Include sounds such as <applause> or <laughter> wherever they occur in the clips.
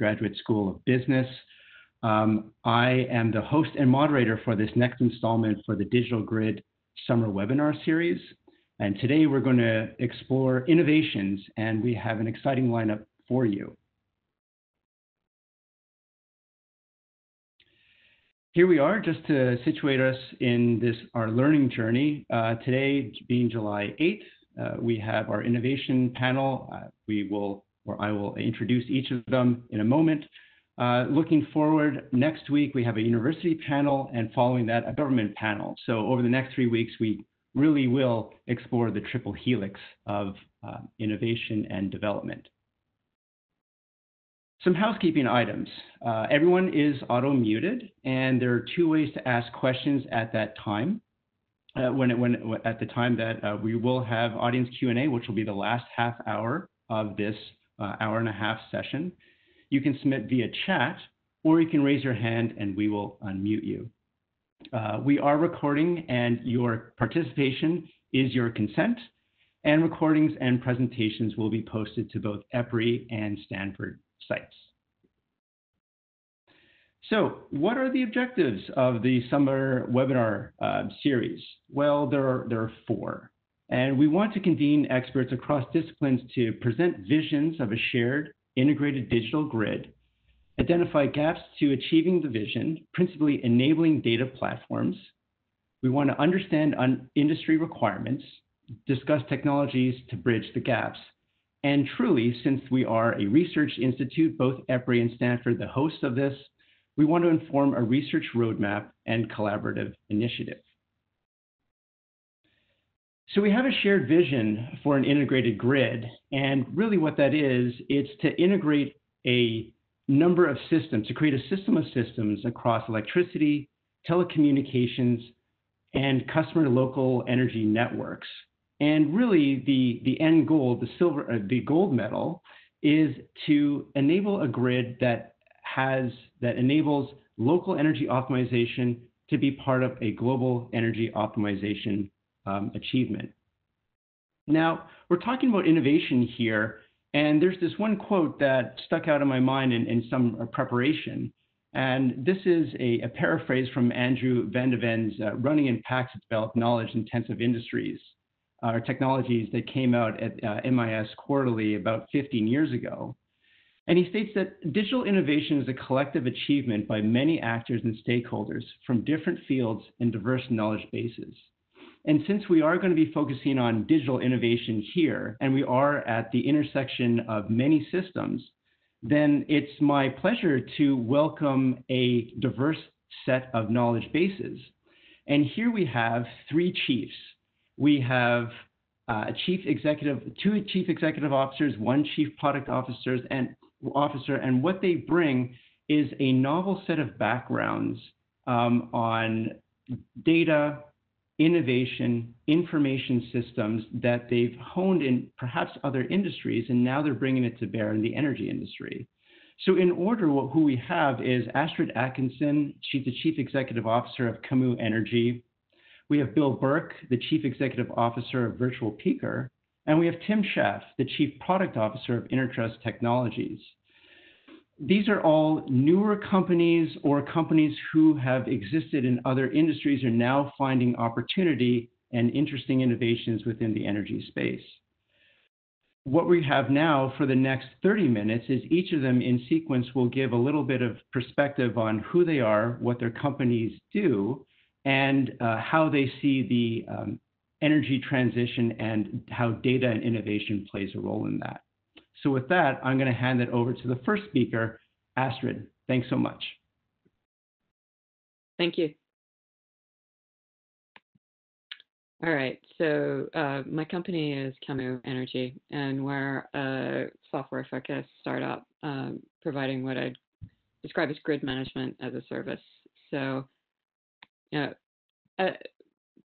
Graduate School of Business. Um, I am the host and moderator for this next installment for the Digital Grid Summer Webinar Series. And today we're going to explore innovations, and we have an exciting lineup for you. Here we are, just to situate us in this our learning journey. Uh, today, being July 8th, uh, we have our innovation panel. Uh, we will, or I will introduce each of them in a moment. Uh, looking forward, next week we have a university panel, and following that, a government panel. So over the next three weeks, we really will explore the triple helix of uh, innovation and development. Some housekeeping items. Uh, everyone is auto muted, and there are two ways to ask questions at that time. Uh, when, it, when at the time that uh, we will have audience Q&A, which will be the last half hour of this uh, hour and a half session. You can submit via chat, or you can raise your hand and we will unmute you. Uh, we are recording, and your participation is your consent. And recordings and presentations will be posted to both EPRI and Stanford sites. So what are the objectives of the summer webinar uh, series? Well, there are, there are four. And we want to convene experts across disciplines to present visions of a shared integrated digital grid, identify gaps to achieving the vision, principally enabling data platforms. We want to understand industry requirements, discuss technologies to bridge the gaps, and truly, since we are a research institute, both EPRI and Stanford, the hosts of this, we want to inform a research roadmap and collaborative initiative. So we have a shared vision for an integrated grid, and really what that is, it's to integrate a number of systems, to create a system of systems across electricity, telecommunications, and customer local energy networks. And really, the, the end goal, the silver, uh, the gold medal, is to enable a grid that has that enables local energy optimization to be part of a global energy optimization um, achievement. Now, we're talking about innovation here, and there's this one quote that stuck out in my mind in, in some preparation. And this is a, a, paraphrase from Andrew Van de Ven's uh, Running in Packs of Developed Knowledge Intensive Industries uh, technologies that came out at uh, MIS Quarterly about 15 years ago. And he states that digital innovation is a collective achievement by many actors and stakeholders from different fields and diverse knowledge bases. And since we are going to be focusing on digital innovation here, and we are at the intersection of many systems, then it's my pleasure to welcome a diverse set of knowledge bases. And here we have three chiefs we have uh, a chief executive, two chief executive officers, one chief product officers and officer, and what they bring is a novel set of backgrounds um, on data, innovation, information systems that they've honed in perhaps other industries, and now they're bringing it to bear in the energy industry. So, in order, who we have is Astrid Atkinson. She's the Chief Executive Officer of Camus Energy. We have Bill Burke, the Chief Executive Officer of Virtual Peaker, and we have Tim Schaaff, the Chief Product Officer of Intertrust Technologies. These are all newer companies or companies who have existed in other industries are now finding opportunity and interesting innovations within the energy space. What we have now for the next 30 minutes is each of them in sequence will give a little bit of perspective on who they are, what their companies do, and uh, how they see the um, energy transition and how data and innovation plays a role in that. So with that, I'm going to hand it over to the first speaker, Astrid. Thanks so much. Thank you. All right, so uh, my company is Camus Energy, and we're a software-focused startup um, providing what I'd describe as grid management as a service. So yeah. Uh,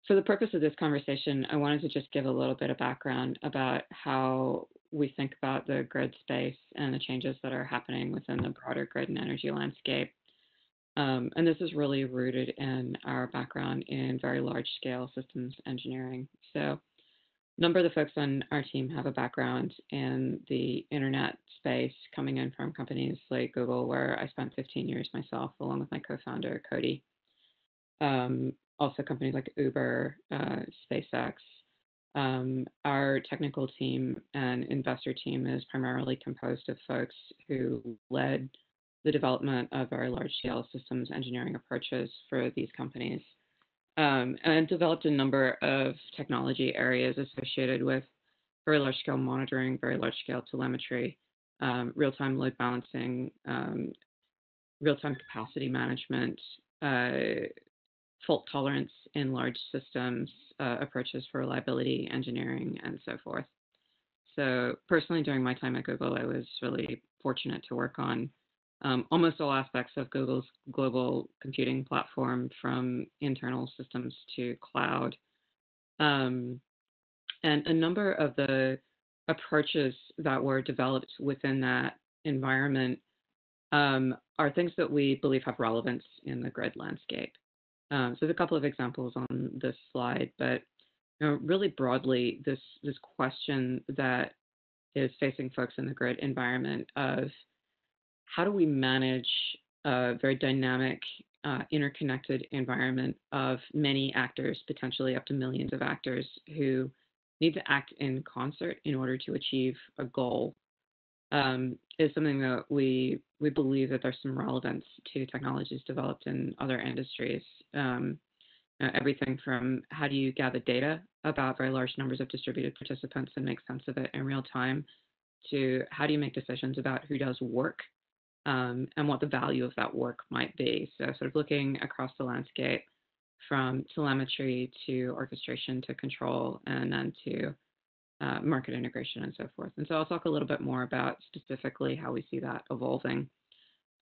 for the purpose of this conversation, I wanted to just give a little bit of background about how we think about the grid space and the changes that are happening within the broader grid and energy landscape. Um, and this is really rooted in our background in very large scale systems engineering. So a number of the folks on our team have a background in the internet space, coming in from companies like Google, where I spent 15 years myself, along with my co-founder Cody. Um, also, companies like Uber, uh, SpaceX. Um, our technical team and investor team is primarily composed of folks who led the development of our large-scale systems engineering approaches for these companies um, and developed a number of technology areas associated with very large scale monitoring, very large scale telemetry, um, real time load balancing, um, real time capacity management, uh, fault tolerance in large systems, uh, approaches for reliability engineering, and so forth. So, personally, during my time at Google, I was really fortunate to work on um, almost all aspects of Google's global computing platform, from internal systems to cloud. Um, and a number of the approaches that were developed within that environment um, are things that we believe have relevance in the grid landscape. Um, so there's a couple of examples on this slide, but you know, really broadly, this this question that is facing folks in the grid environment of how do we manage a very dynamic, uh, interconnected environment of many actors, potentially up to millions of actors, who need to act in concert in order to achieve a goal um, is something that we we believe that there's some relevance to technologies developed in other industries. Um, uh, everything from how do you gather data about very large numbers of distributed participants and make sense of it in real time, to how do you make decisions about who does work um, and what the value of that work might be. So, sort of looking across the landscape from telemetry to orchestration to control and then to uh, market integration and so forth. And so, I'll talk a little bit more about specifically how we see that evolving.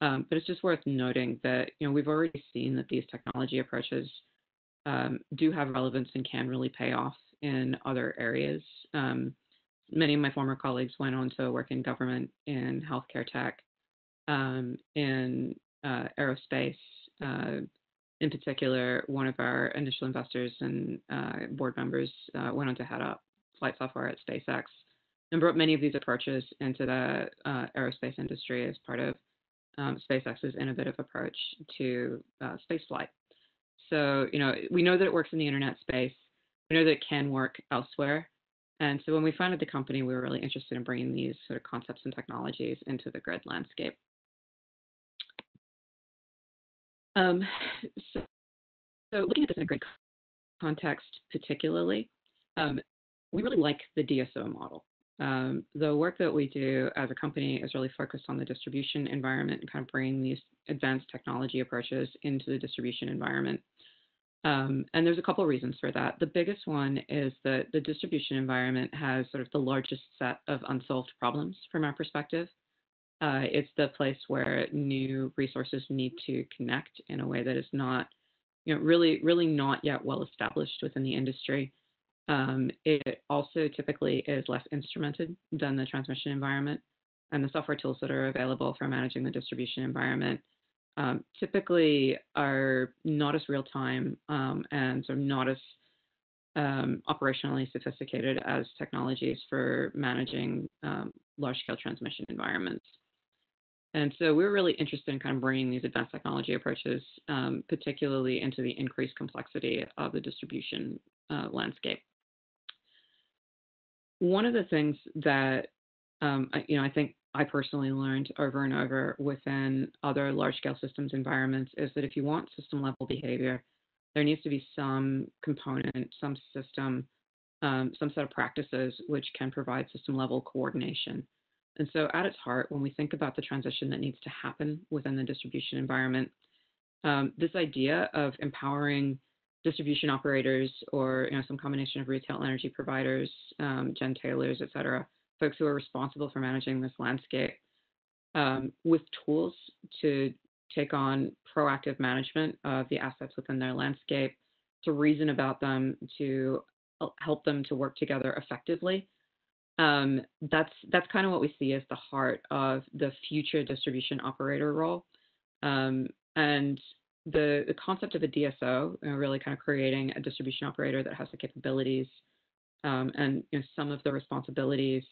Um, but it's just worth noting that you know we've already seen that these technology approaches um, do have relevance and can really pay off in other areas. Um, many of my former colleagues went on to work in government, in healthcare tech, um, in uh, aerospace. Uh, in particular, one of our initial investors and uh, board members uh, went on to head up flight software at SpaceX and brought many of these approaches into the uh, aerospace industry as part of um, SpaceX's innovative approach to uh, spaceflight. So, you know, we know that it works in the internet space. We know that it can work elsewhere. And so when we founded the company, we were really interested in bringing these sort of concepts and technologies into the grid landscape. Um, so, so, looking at this in a grid context, particularly, um, we really like the DSO model. Um, the work that we do as a company is really focused on the distribution environment and kind of bringing these advanced technology approaches into the distribution environment. Um, and there's a couple of reasons for that. The biggest one is that the distribution environment has sort of the largest set of unsolved problems from our perspective. Uh, it's the place where new resources need to connect in a way that is not, you know, really, really not yet well established within the industry. Um, it also typically is less instrumented than the transmission environment, and the software tools that are available for managing the distribution environment um, typically are not as real time um, and sort not as um, operationally sophisticated as technologies for managing um, large scale transmission environments. And so we're really interested in kind of bringing these advanced technology approaches, um, particularly into the increased complexity of the distribution uh, landscape. One of the things that um, you know I think I personally learned over and over within other large-scale systems environments is that if you want system-level behavior, there needs to be some component, some system, um, some set of practices which can provide system-level coordination. And so, at its heart, when we think about the transition that needs to happen within the distribution environment, um, this idea of empowering distribution operators or you know, some combination of retail energy providers, um, gentailers, et cetera, folks who are responsible for managing this landscape um, with tools to take on proactive management of the assets within their landscape, to reason about them, to help them to work together effectively um, that's that's kind of what we see as the heart of the future distribution operator role. Um, and the, the concept of a DSO, really kind of creating a distribution operator that has the capabilities um, and you know, some of the responsibilities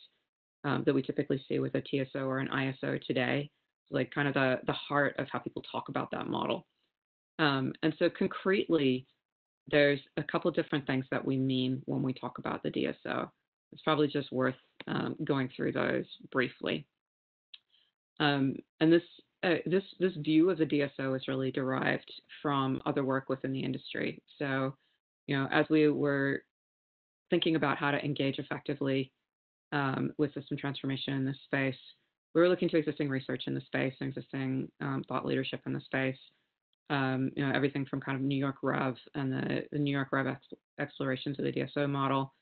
um, that we typically see with a TSO or an ISO today, like kind of the, the heart of how people talk about that model. Um, and so concretely, there's a couple different things that we mean when we talk about the DSO. It's probably just worth um, going through those briefly. Um, and this uh, this this view of the DSO is really derived from other work within the industry. So, you know, as we were thinking about how to engage effectively um, with system transformation in this space, we were looking to existing research in the space and existing um, thought leadership in the space. Um, you know, everything from kind of New York Rev and the, the New York Rev ex- explorations of the DSO model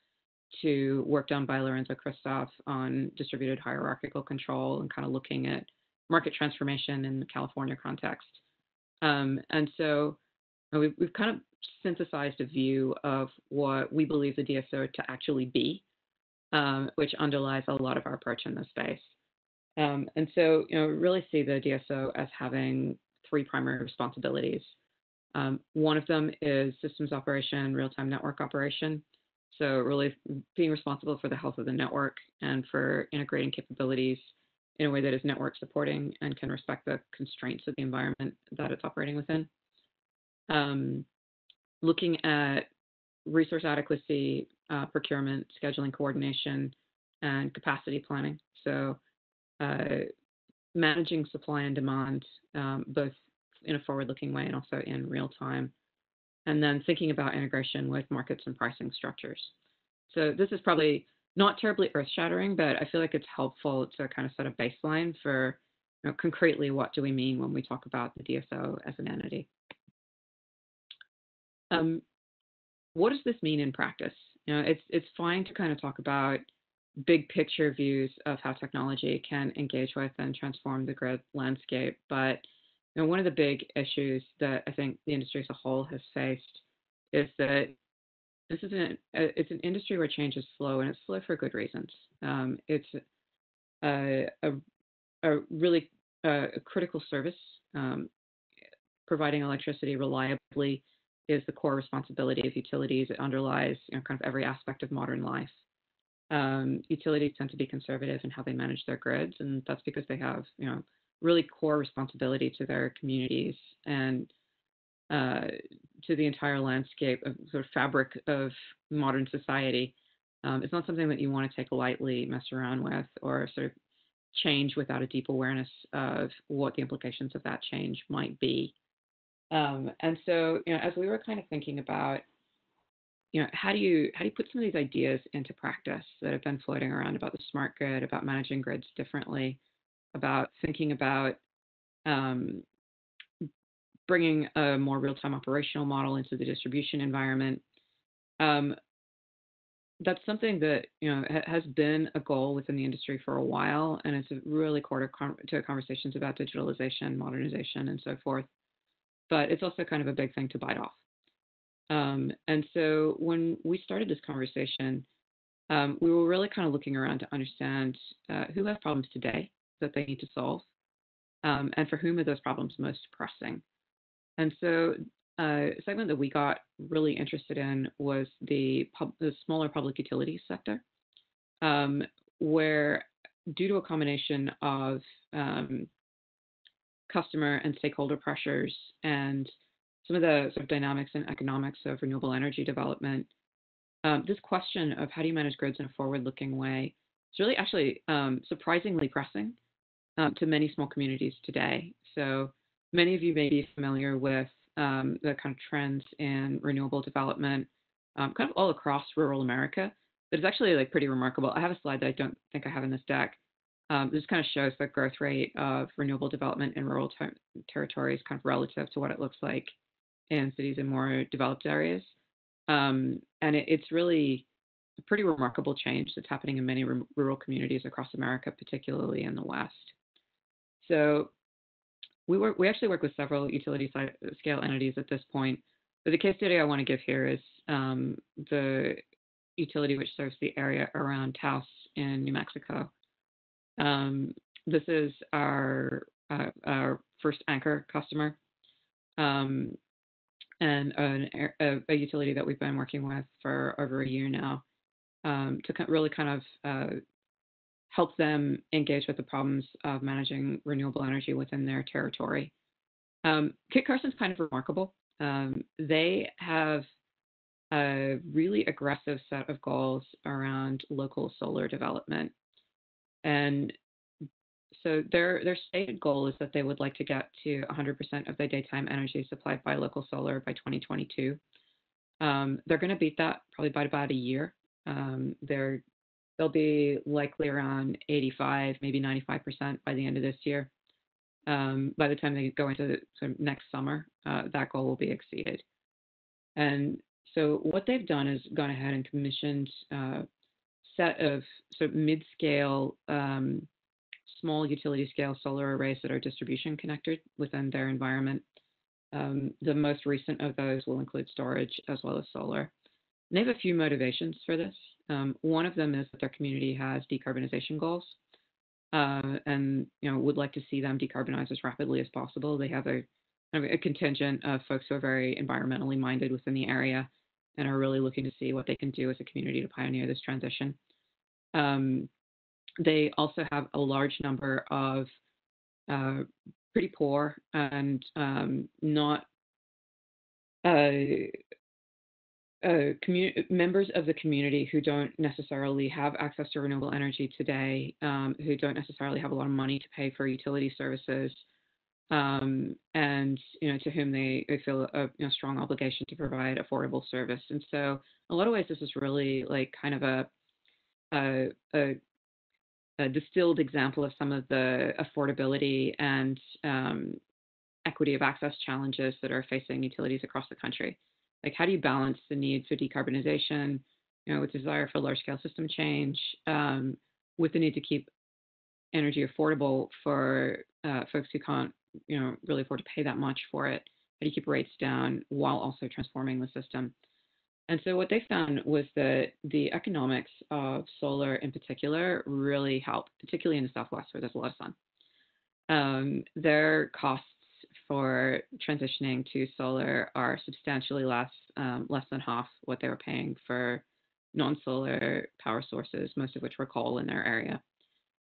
to work done by Lorenzo Kristov on distributed hierarchical control and kind of looking at market transformation in the California context. Um, and so we've, we've kind of synthesized a view of what we believe the DSO to actually be, um, which underlies a lot of our approach in this space. Um, and so, you know, really see the DSO as having three primary responsibilities. Um, one of them is systems operation, real-time network operation. So really being responsible for the health of the network and for integrating capabilities in a way that is network supporting and can respect the constraints of the environment that it's operating within. Um, looking at resource adequacy, uh, procurement, scheduling coordination, and capacity planning. So uh, managing supply and demand, um, both in a forward-looking way and also in real time and then thinking about integration with markets and pricing structures. So this is probably not terribly earth-shattering, but I feel like it's helpful to kind of set a baseline for you know, concretely what do we mean when we talk about the DSO as an entity. Um, what does this mean in practice? You know, it's it's fine to kind of talk about big picture views of how technology can engage with and transform the grid landscape, but and one of the big issues that I think the industry as a whole has faced is that this is an it's an industry where change is slow, and it's slow for good reasons. Um, it's a, a, a really uh, a critical service. Um, providing electricity reliably is the core responsibility of utilities. It underlies you know, kind of every aspect of modern life. Um, utilities tend to be conservative in how they manage their grids, and that's because they have you know really core responsibility to their communities and uh, to the entire landscape of sort of fabric of modern society. Um, it's not something that you want to take lightly, mess around with, or sort of change without a deep awareness of what the implications of that change might be. Um, and so, you know, as we were kind of thinking about, you know, how do you how do you put some of these ideas into practice that have been floating around about the smart grid, about managing grids differently? about thinking about um, bringing a more real-time operational model into the distribution environment. Um, that's something that you know ha- has been a goal within the industry for a while, and it's really core to, to conversations about digitalization, modernization, and so forth. But it's also kind of a big thing to bite off. Um, and so when we started this conversation, um, we were really kind of looking around to understand uh, who has problems today that they need to solve, um, and for whom are those problems most pressing. And so, uh, a segment that we got really interested in was the, pub, the smaller public utilities sector, um, where due to a combination of um, customer and stakeholder pressures and some of the sort of dynamics and economics of renewable energy development, um, this question of how do you manage grids in a forward-looking way is really actually um, surprisingly pressing um, to many small communities today. So many of you may be familiar with um, the kind of trends in renewable development, um, kind of all across rural America. But it's actually like pretty remarkable. I have a slide that I don't think I have in this deck. Um, this kind of shows the growth rate of renewable development in rural ter- territories, kind of relative to what it looks like in cities in more developed areas. Um, and it, it's really a pretty remarkable change that's happening in many rural communities across America, particularly in the West. So we work, we actually work with several utility scale entities at this point. But the case study I want to give here is um, the utility which serves the area around Taos in New Mexico. Um, this is our uh, our first anchor customer, um, and an, a, a, utility that we've been working with for over a year now. um, to really kind of uh, help them engage with the problems of managing renewable energy within their territory. Um, Kit Carson's kind of remarkable. Um, they have a really aggressive set of goals around local solar development. And so their their stated goal is that they would like to get to 100% of their daytime energy supplied by local solar by 2022. Um, they're going to beat that probably by about a year. Um, they're they'll be likely around 85, maybe 95% by the end of this year. Um, by the time they go into sort of next summer, uh, that goal will be exceeded. And so what they've done is gone ahead and commissioned a uh, set of sort of mid-scale, um, small utility-scale solar arrays that are distribution connected within their environment. Um, the most recent of those will include storage as well as solar. And they have a few motivations for this. Um, one of them is that their community has decarbonization goals, uh, and you know would like to see them decarbonize as rapidly as possible. They have a, a contingent of folks who are very environmentally minded within the area, and are really looking to see what they can do as a community to pioneer this transition. Um, they also have a large number of uh, pretty poor and um, not uh, uh, members of the community who don't necessarily have access to renewable energy today, um, who don't necessarily have a lot of money to pay for utility services, um, and you know to whom they, they feel a you know, strong obligation to provide affordable service. And so, in a lot of ways, this is really like kind of a a, a, a distilled example of some of the affordability and um, equity of access challenges that are facing utilities across the country. Like, how do you balance the need for decarbonization, you know, with the desire for large-scale system change, um, with the need to keep energy affordable for uh, folks who can't, you know, really afford to pay that much for it? How do you keep rates down while also transforming the system? And so what they found was that the economics of solar in particular really help, particularly in the Southwest where there's a lot of sun. Um, their costs for transitioning to solar are substantially less, um, less than half what they were paying for non-solar power sources, most of which were coal in their area.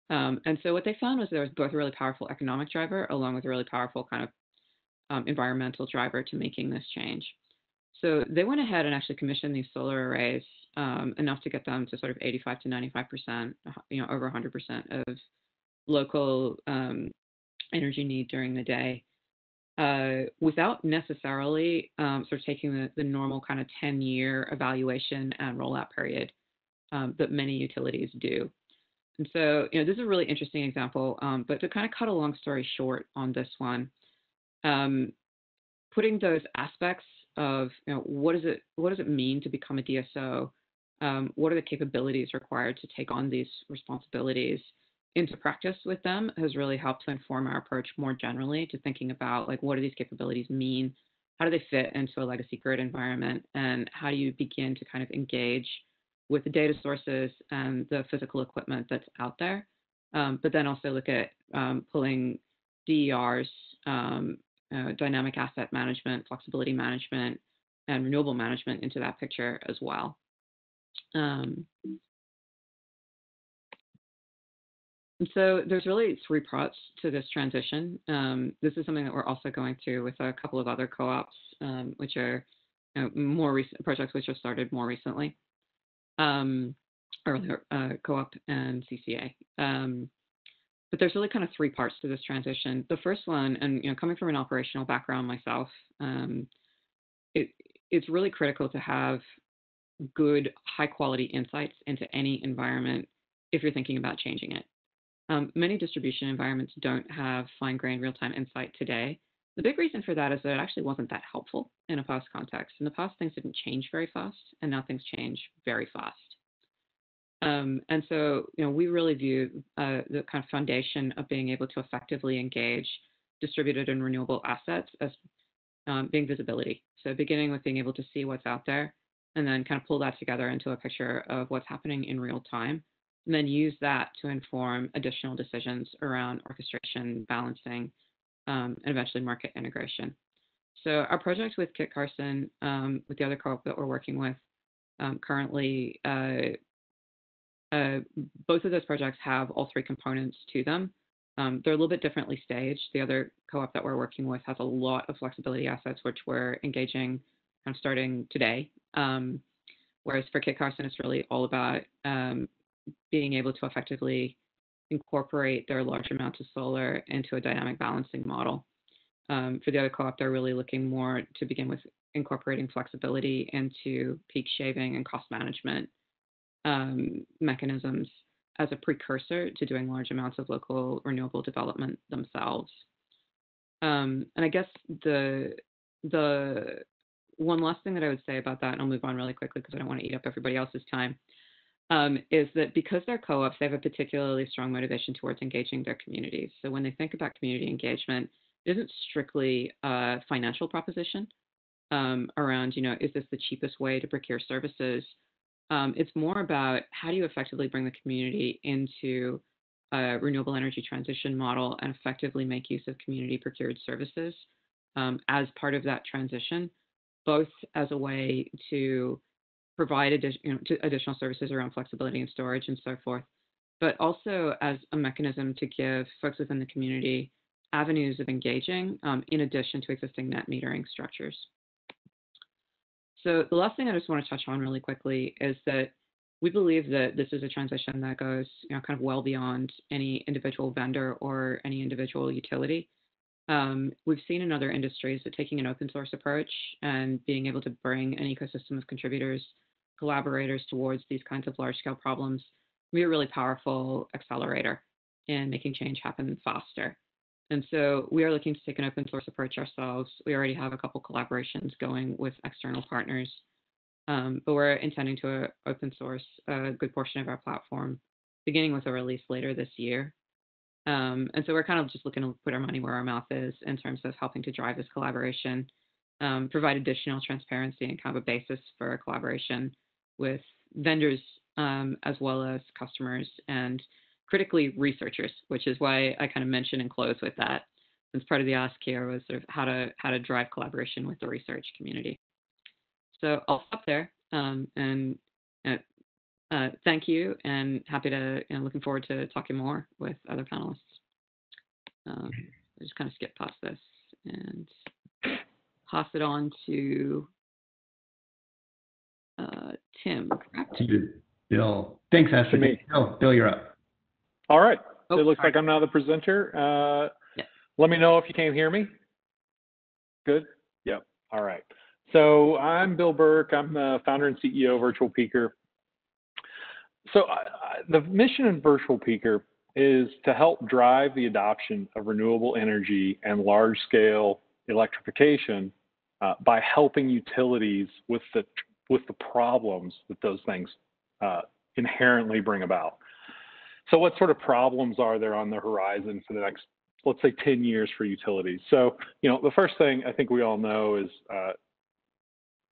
Um, and so what they found was there was both a really powerful economic driver along with a really powerful kind of um, environmental driver to making this change. So they went ahead and actually commissioned these solar arrays um, enough to get them to sort of 85 to 95 percent, you know, over 100 percent of local um, energy need during the day uh, without necessarily um, sort of taking the, the normal kind of 10 year evaluation and rollout period um, that many utilities do. And so, you know, this is a really interesting example, um, but to kind of cut a long story short on this one, um, putting those aspects of, you know, what does it, what does it mean to become a DSO? Um, what are the capabilities required to take on these responsibilities? Into practice with them has really helped to inform our approach more generally to thinking about like what do these capabilities mean? How do they fit into a legacy grid environment? And how do you begin to kind of engage with the data sources and the physical equipment that's out there? Um, but then also look at um, pulling DERs, um, uh, dynamic asset management, flexibility management, and renewable management into that picture as well. And so there's really three parts to this transition. Um, this is something that we're also going through with a couple of other co-ops, um, which are you know, more recent projects which have started more recently, um, earlier uh, co-op and CCA. Um, but there's really kind of three parts to this transition. The first one, and you know, coming from an operational background myself, um, it, it's really critical to have good, high quality insights into any environment if you're thinking about changing it. Um, many distribution environments don't have fine-grained real-time insight today. The big reason for that is that it actually wasn't that helpful in a past context. In the past, things didn't change very fast, and now things change very fast. Um, and so, you know, we really view uh, the kind of foundation of being able to effectively engage distributed and renewable assets as um, being visibility. So, beginning with being able to see what's out there, and then kind of pull that together into a picture of what's happening in real time and then use that to inform additional decisions around orchestration, balancing, um, and eventually market integration. So our project with Kit Carson, um, with the other co-op that we're working with um, currently, uh, uh, both of those projects have all three components to them. Um, they're a little bit differently staged. The other co-op that we're working with has a lot of flexibility assets, which we're engaging kind of starting today. Um, whereas for Kit Carson, it's really all about um, being able to effectively incorporate their large amounts of solar into a dynamic balancing model. Um, for the other co-op, they're really looking more to begin with incorporating flexibility into peak shaving and cost management um, mechanisms as a precursor to doing large amounts of local renewable development themselves. Um, and I guess the the one last thing that I would say about that, and I'll move on really quickly because I don't want to eat up everybody else's time, um, is that because they're co-ops, they have a particularly strong motivation towards engaging their communities. So when they think about community engagement, it isn't strictly a financial proposition um, around, you know, is this the cheapest way to procure services? Um, it's more about how do you effectively bring the community into a renewable energy transition model and effectively make use of community procured services um, as part of that transition, both as a way to provide addition, you know, additional services around flexibility and storage and so forth, but also as a mechanism to give folks within the community avenues of engaging um, in addition to existing net metering structures. So the last thing I just want to touch on really quickly is that we believe that this is a transition that goes, you know, kind of well beyond any individual vendor or any individual utility. Um, we've seen in other industries that taking an open source approach and being able to bring an ecosystem of contributors, collaborators towards these kinds of large scale problems be a really powerful accelerator in making change happen faster. And so we are looking to take an open source approach ourselves. We already have a couple collaborations going with external partners, um, but we're intending to uh, open source a good portion of our platform, beginning with a release later this year. Um, and so we're kind of just looking to put our money where our mouth is in terms of helping to drive this collaboration, um, provide additional transparency and kind of a basis for collaboration with vendors um, as well as customers and critically researchers, which is why I kind of mention and close with that. Since part of the ask here was sort of how to how to drive collaboration with the research community. So I'll stop there um, and uh, uh, thank you and happy to you know, looking forward to talking more with other panelists. Um, I just kind of skip past this and pass it on to Tim. Correct? Bill. Thanks, Astrid. Bill, Bill, you're up. All right. Oh, it looks like I'm now the presenter. Uh, yeah. Let me know if you can't hear me. Good? Yep. All right. So I'm Bill Burke. I'm the founder and CEO of Virtual Peaker. So I, I, the mission in Virtual Peaker is to help drive the adoption of renewable energy and large scale electrification uh, by helping utilities with the with the problems that those things uh, inherently bring about. So what sort of problems are there on the horizon for the next, let's say 10 years for utilities? So, you know, the first thing I think we all know is uh,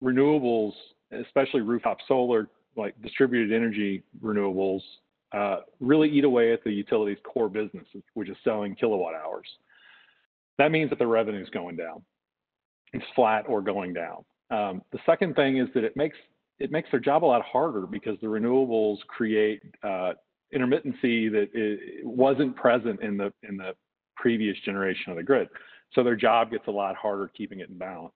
renewables, especially rooftop solar, like distributed energy renewables, uh, really eat away at the utility's core business, which is selling kilowatt hours. That means that the revenue is going down. It's flat or going down. Um, the second thing is that it makes it makes their job a lot harder because the renewables create uh, intermittency that wasn't present in the in the previous generation of the grid. So their job gets a lot harder keeping it in balance.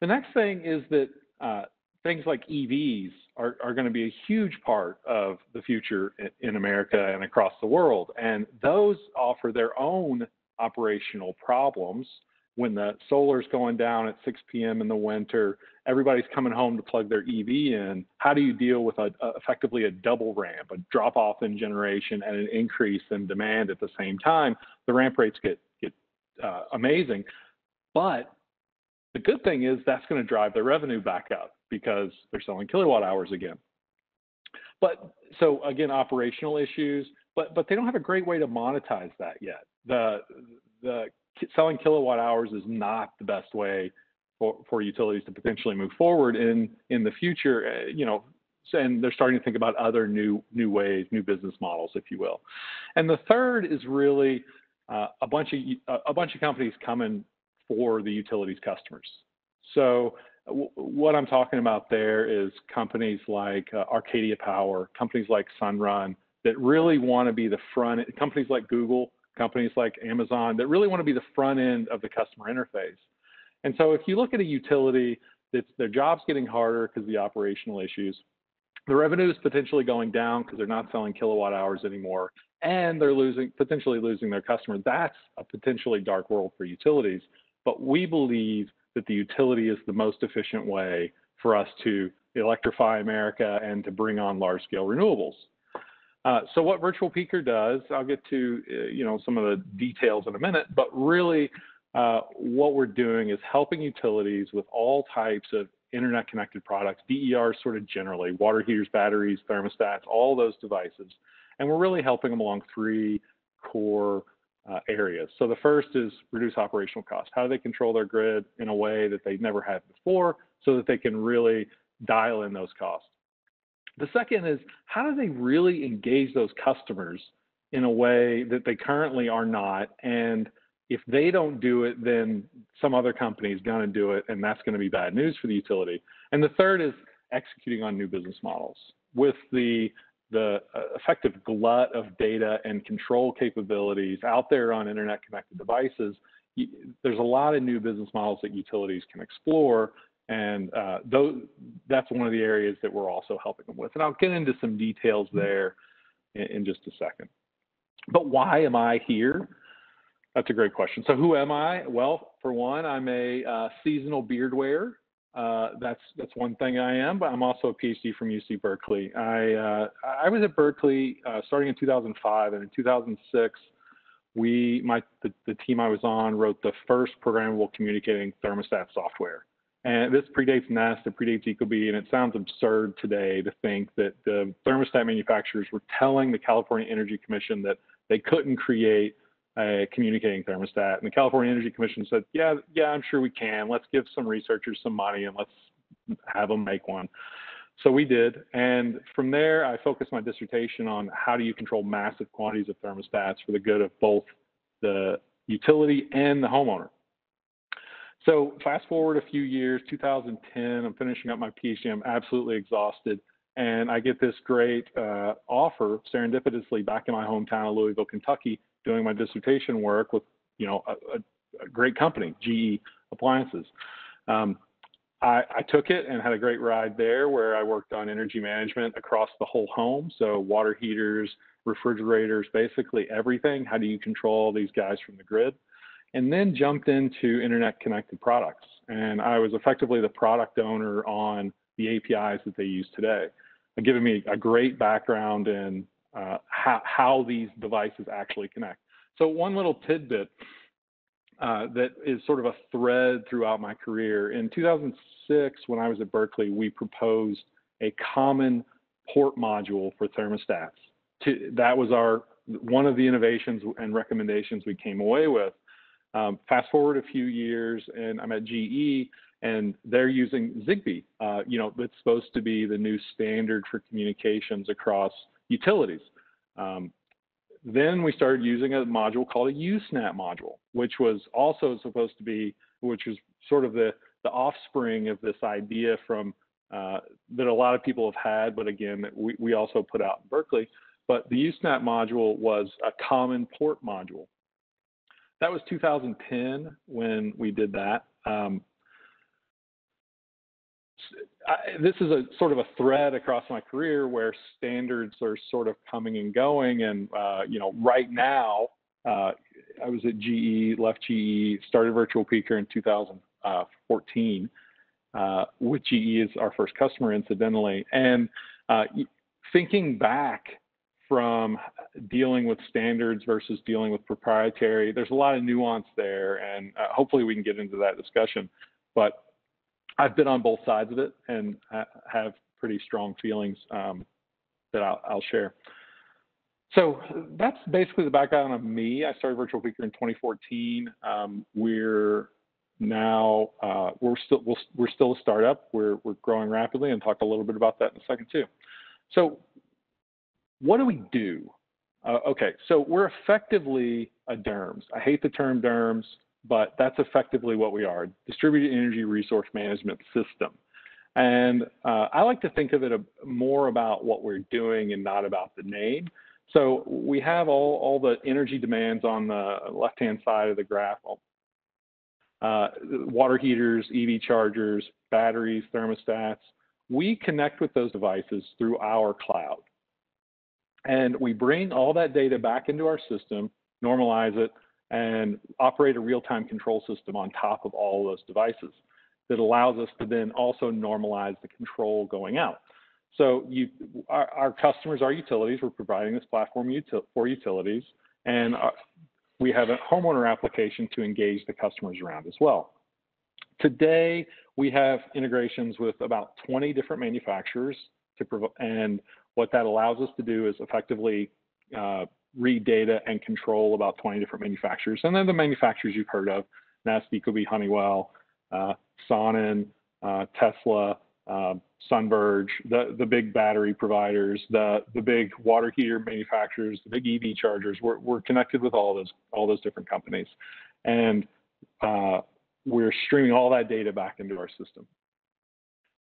The next thing is that uh, things like EVs are, are going to be a huge part of the future in America and across the world. And those offer their own operational problems when the solar's going down at 6 p.m. in the winter, everybody's coming home to plug their EV in. How do you deal with a, a, effectively a double ramp, a drop off in generation and an increase in demand at the same time? The ramp rates get get uh, amazing, but the good thing is that's going to drive their revenue back up because they're selling kilowatt hours again. But so again, operational issues, but but they don't have a great way to monetize that yet. The the selling kilowatt hours is not the best way for, for utilities to potentially move forward in in the future. Uh, you know, and they're starting to think about other new new ways, new business models, if you will. And the third is really uh, a bunch of a bunch of companies coming for the utilities customers. So what I'm talking about there is companies like uh, Arcadia Power, companies like Sunrun that really want to be the front, companies like Google, companies like Amazon that really want to be the front end of the customer interface. And so if you look at a utility that's their job's getting harder because the operational issues, the revenue is potentially going down because they're not selling kilowatt hours anymore, and they're losing potentially losing their customer. That's a potentially dark world for utilities. But we believe that the utility is the most efficient way for us to electrify America and to bring on large scale renewables. Uh, so what Virtual Peaker does, I'll get to uh, you know some of the details in a minute, but really uh, what we're doing is helping utilities with all types of internet connected products, DER sort of generally, water heaters, batteries, thermostats, all those devices. And we're really helping them along three core uh, areas. So the first is reduce operational costs. How do they control their grid in a way that they've never had before so that they can really dial in those costs? The second is how do they really engage those customers in a way that they currently are not? And if they don't do it, then some other company is going to do it, and that's going to be bad news for the utility. And the third is executing on new business models. With the the uh, effective glut of data and control capabilities out there on internet connected devices, there's a lot of new business models that utilities can explore and uh, those, that's one of the areas that we're also helping them with. And I'll get into some details there in, in just a second. But why am I here? That's a great question. So who am I? Well, for one, I'm a uh, seasonal beard wearer. Uh, that's that's one thing I am, but I'm also a PhD from UC Berkeley. I uh, I was at Berkeley uh, starting in 2005, and in 2006, we my the, the team I was on wrote the first programmable communicating thermostat software. And this predates Nest, it predates Ecobee, and it sounds absurd today to think that the thermostat manufacturers were telling the California Energy Commission that they couldn't create a communicating thermostat. And the California Energy Commission said, yeah, yeah, I'm sure we can. Let's give some researchers some money and let's have them make one. So we did. And from there, I focused my dissertation on how do you control massive quantities of thermostats for the good of both the utility and the homeowner. So fast forward a few years, 2010, I'm finishing up my PhD. I'm absolutely exhausted. And I get this great uh, offer serendipitously back in my hometown of Louisville, Kentucky, doing my dissertation work with, you know, a, a great company, GE Appliances. Um, I, I, took it and had a great ride there where I worked on energy management across the whole home. So water heaters, refrigerators, basically everything. How do you control these guys from the grid? And then jumped into internet connected products. And I was effectively the product owner on the APIs that they use today, giving me a great background in uh, how, how these devices actually connect. So one little tidbit uh, that is sort of a thread throughout my career. In 2006, when I was at Berkeley, we proposed a common port module for thermostats. To, that was our one of the innovations and recommendations we came away with. Um, fast forward a few years, and I'm at GE, and they're using Zigbee. Uh, you know, it's supposed to be the new standard for communications across utilities. Um, then we started using a module called a USNAP module, which was also supposed to be, which was sort of the, the offspring of this idea from uh, that a lot of people have had, but again, we, we also put out in Berkeley. But the USNAP module was a common port module that was 2010 when we did that. Um, I, this is a sort of a thread across my career where standards are sort of coming and going. And, uh, you know, right now, uh, I was at GE, left GE, started Virtual Peaker in 2014, uh, with GE as our first customer, incidentally. And uh, thinking back from dealing with standards versus dealing with proprietary. There's a lot of nuance there, and uh, hopefully we can get into that discussion. But I've been on both sides of it and have pretty strong feelings um, that I'll, I'll, share. So that's basically the background of me. I started Virtual Peaker in 2014. Um, we're now uh, we're still we we are still a startup. We're we're growing rapidly, and talk a little bit about that in a second too. So what do we do? Uh, okay, so we're effectively a DERMS. I hate the term DERMS, but that's effectively what we are distributed energy resource management system. And uh, I like to think of it a, more about what we're doing and not about the name. So we have all, all the energy demands on the left-hand side of the graph. Uh, water heaters, EV chargers, batteries, thermostats. We connect with those devices through our cloud. And we bring all that data back into our system, normalize it, and operate a real-time control system on top of all those devices that allows us to then also normalize the control going out. So you, our, our customers, our utilities, we're providing this platform util for utilities, and our, uh, we have a homeowner application to engage the customers around as well. Today, we have integrations with about 20 different manufacturers to provide, and what that allows us to do is effectively uh, read data and control about 20 different manufacturers. And then the manufacturers you've heard of, Nest, Ecobee, Honeywell, uh, Sonnen, uh, Tesla, uh, SunVerge, the, the big battery providers, the, the big water heater manufacturers, the big EV chargers. We're, we're connected with all those, all those different companies. And uh, we're streaming all that data back into our system.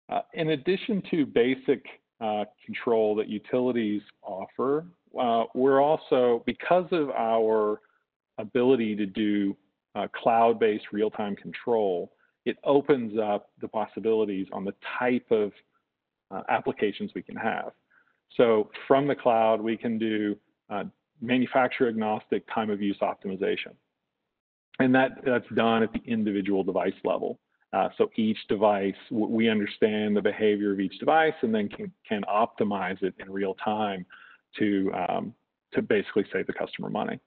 Uh, in addition to basic uh, control that utilities offer, uh, we're also, because of our ability to do uh, cloud-based real-time control, it opens up the possibilities on the type of uh, applications we can have. So from the cloud, we can do uh, manufacturer agnostic time of use optimization. And that, that's done at the individual device level. Uh, so each device, we understand the behavior of each device and then can, can optimize it in real time to, um, to basically save the customer money.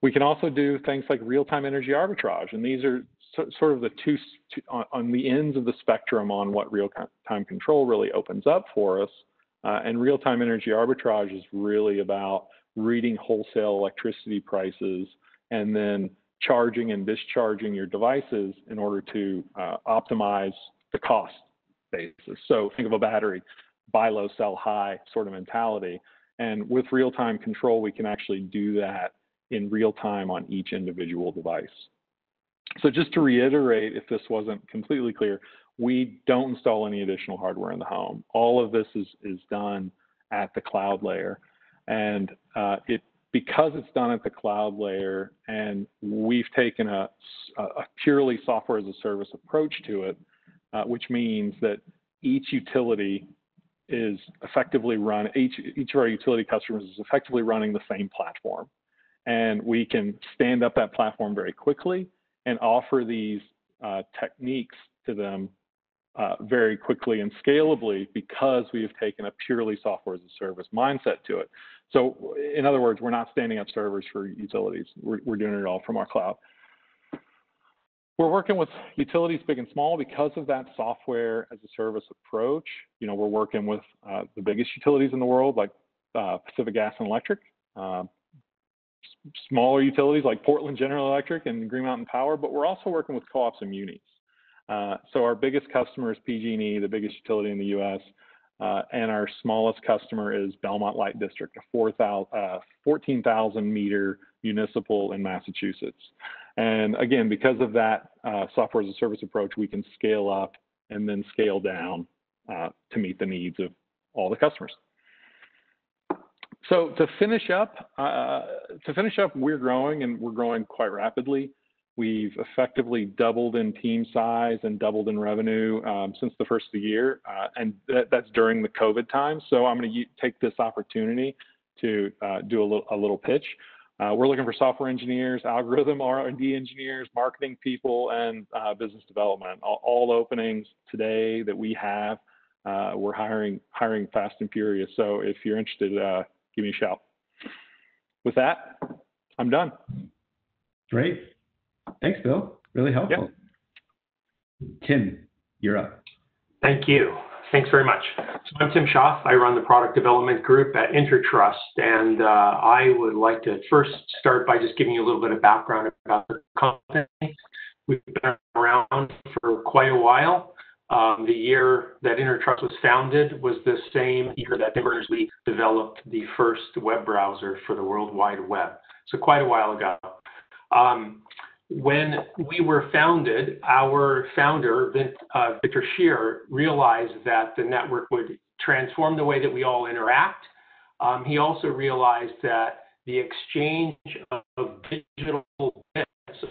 We can also do things like real-time energy arbitrage, and these are so, sort of the two, two on, on, the ends of the spectrum on what real-time control really opens up for us. Uh, and real-time energy arbitrage is really about reading wholesale electricity prices and then charging and discharging your devices in order to uh, optimize the cost basis. So think of a battery, buy low, sell high sort of mentality. And with real-time control, we can actually do that in real time on each individual device. So just to reiterate, if this wasn't completely clear, we don't install any additional hardware in the home. All of this is, is done at the cloud layer. And uh, it because it's done at the cloud layer and we've taken a, a purely software as a service approach to it, uh, which means that each utility is effectively run, each, each of our utility customers is effectively running the same platform. And we can stand up that platform very quickly and offer these uh, techniques to them uh, very quickly and scalably because we have taken a purely software as a service mindset to it. So in other words, we're not standing up servers for utilities. We're, we're doing it all from our cloud. We're working with utilities big and small because of that software as a service approach. You know, we're working with uh, the biggest utilities in the world, like uh, Pacific Gas and Electric, uh, smaller utilities like Portland General Electric and Green Mountain Power, but we're also working with co-ops and munis. Uh, so our biggest customer is PG&E, the biggest utility in the U.S., uh, and our smallest customer is Belmont Light District, a 4, uh, 14,000 meter municipal in Massachusetts. And again, because of that uh, software as a service approach, we can scale up and then scale down uh, to meet the needs of all the customers. So to finish up, to finish up, we're growing and we're growing quite rapidly. We've effectively doubled in team size and doubled in revenue um, since the first of the year, uh, and that, that's during the COVID time. So I'm going to take this opportunity to uh, do a little, a little pitch. Uh, we're looking for software engineers, algorithm R&D engineers, marketing people, and uh, business development. All, all, openings today that we have, uh, we're hiring hiring fast and furious. So if you're interested, uh, give me a shout. With that, I'm done. Great. Thanks, Bill. Really helpful. Yep. Tim, you're up. Thank you. Thanks very much. So I'm Tim Schaaff. I run the product development group at Intertrust, and uh, I would like to first start by just giving you a little bit of background about the company. We've been around for quite a while. Um, the year that Intertrust was founded was the same year that Tim Berners-Lee developed the first web browser for the World Wide Web. So quite a while ago. Um, when we were founded, our founder, uh, Victor Shear, realized that the network would transform the way that we all interact. Um, he also realized that the exchange of digital bits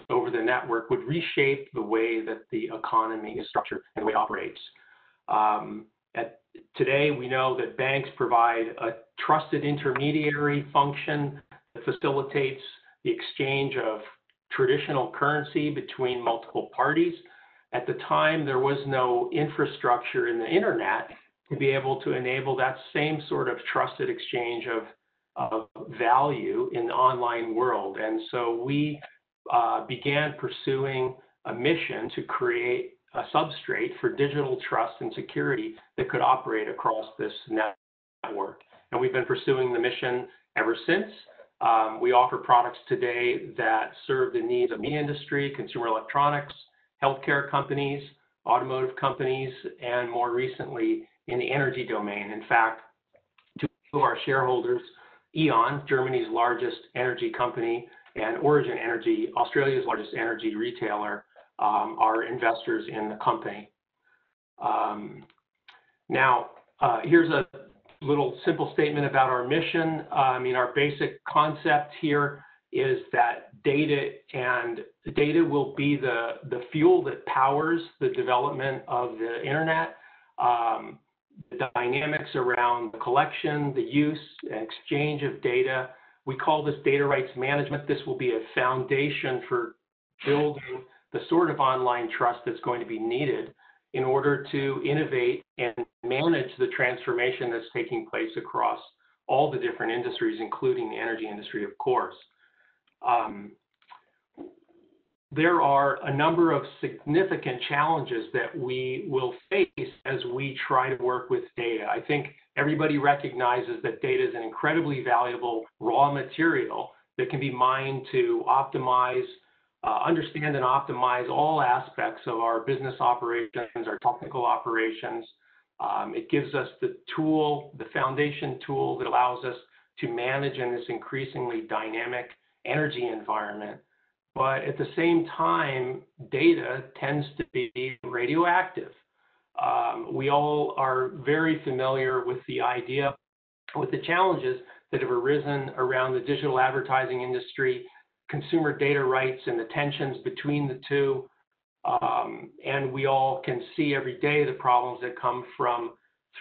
over the network would reshape the way that the economy is structured and the way it operates. Um, at, today, we know that banks provide a trusted intermediary function that facilitates the exchange of traditional currency between multiple parties. At the time, there was no infrastructure in the internet to be able to enable that same sort of trusted exchange of, of value in the online world. And so we uh, began pursuing a mission to create a substrate for digital trust and security that could operate across this network. And we've been pursuing the mission ever since. Um, we offer products today that serve the needs of the industry, consumer electronics, healthcare companies, automotive companies, and more recently in the energy domain. In fact, two of our shareholders, E.ON, Germany's largest energy company, and Origin Energy, Australia's largest energy retailer, um, are investors in the company. Um, now, uh, here's a little simple statement about our mission. Uh, I mean, our basic concept here is that data and data will be the, the fuel that powers the development of the internet. Um, the dynamics around the collection, the use, and exchange of data. We call this data rights management. This will be a foundation for building the sort of online trust that's going to be needed in order to innovate and manage the transformation that's taking place across all the different industries, including the energy industry, of course. Um, there are a number of significant challenges that we will face as we try to work with data. I think everybody recognizes that data is an incredibly valuable raw material that can be mined to optimize uh, understand and optimize all aspects of our business operations, our technical operations. Um, it gives us the tool, the foundation tool that allows us to manage in this increasingly dynamic energy environment. But at the same time, data tends to be radioactive. Um, we all are very familiar with the idea, with the challenges that have arisen around the digital advertising industry consumer data rights and the tensions between the two. Um, and we all can see every day the problems that come from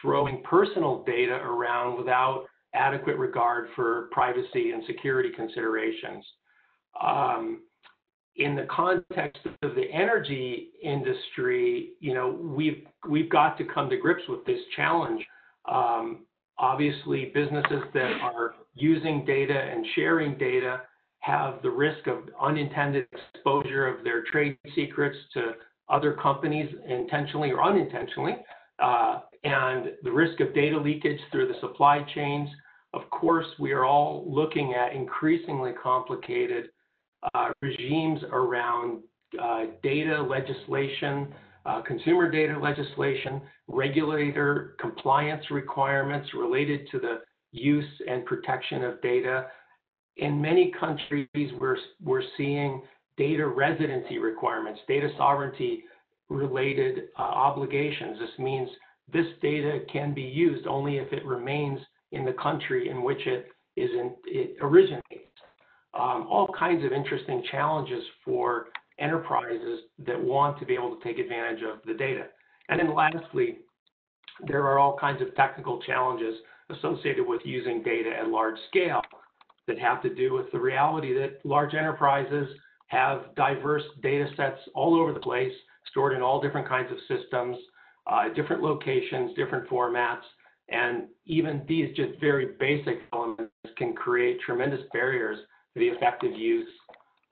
throwing personal data around without adequate regard for privacy and security considerations. Um, in the context of the energy industry, you know, we've we've got to come to grips with this challenge. Um, obviously, businesses that are using data and sharing data have the risk of unintended exposure of their trade secrets to other companies intentionally or unintentionally, uh, and the risk of data leakage through the supply chains. Of course, we are all looking at increasingly complicated uh, regimes around uh, data legislation, uh, consumer data legislation, regulator compliance requirements related to the use and protection of data, in many countries, we're, we're seeing data residency requirements, data sovereignty related uh, obligations. This means this data can be used only if it remains in the country in which it is in, it originates. Um, all kinds of interesting challenges for enterprises that want to be able to take advantage of the data. And then lastly, there are all kinds of technical challenges associated with using data at large scale that have to do with the reality that large enterprises have diverse data sets all over the place, stored in all different kinds of systems, uh, different locations, different formats, and even these just very basic elements can create tremendous barriers to the effective use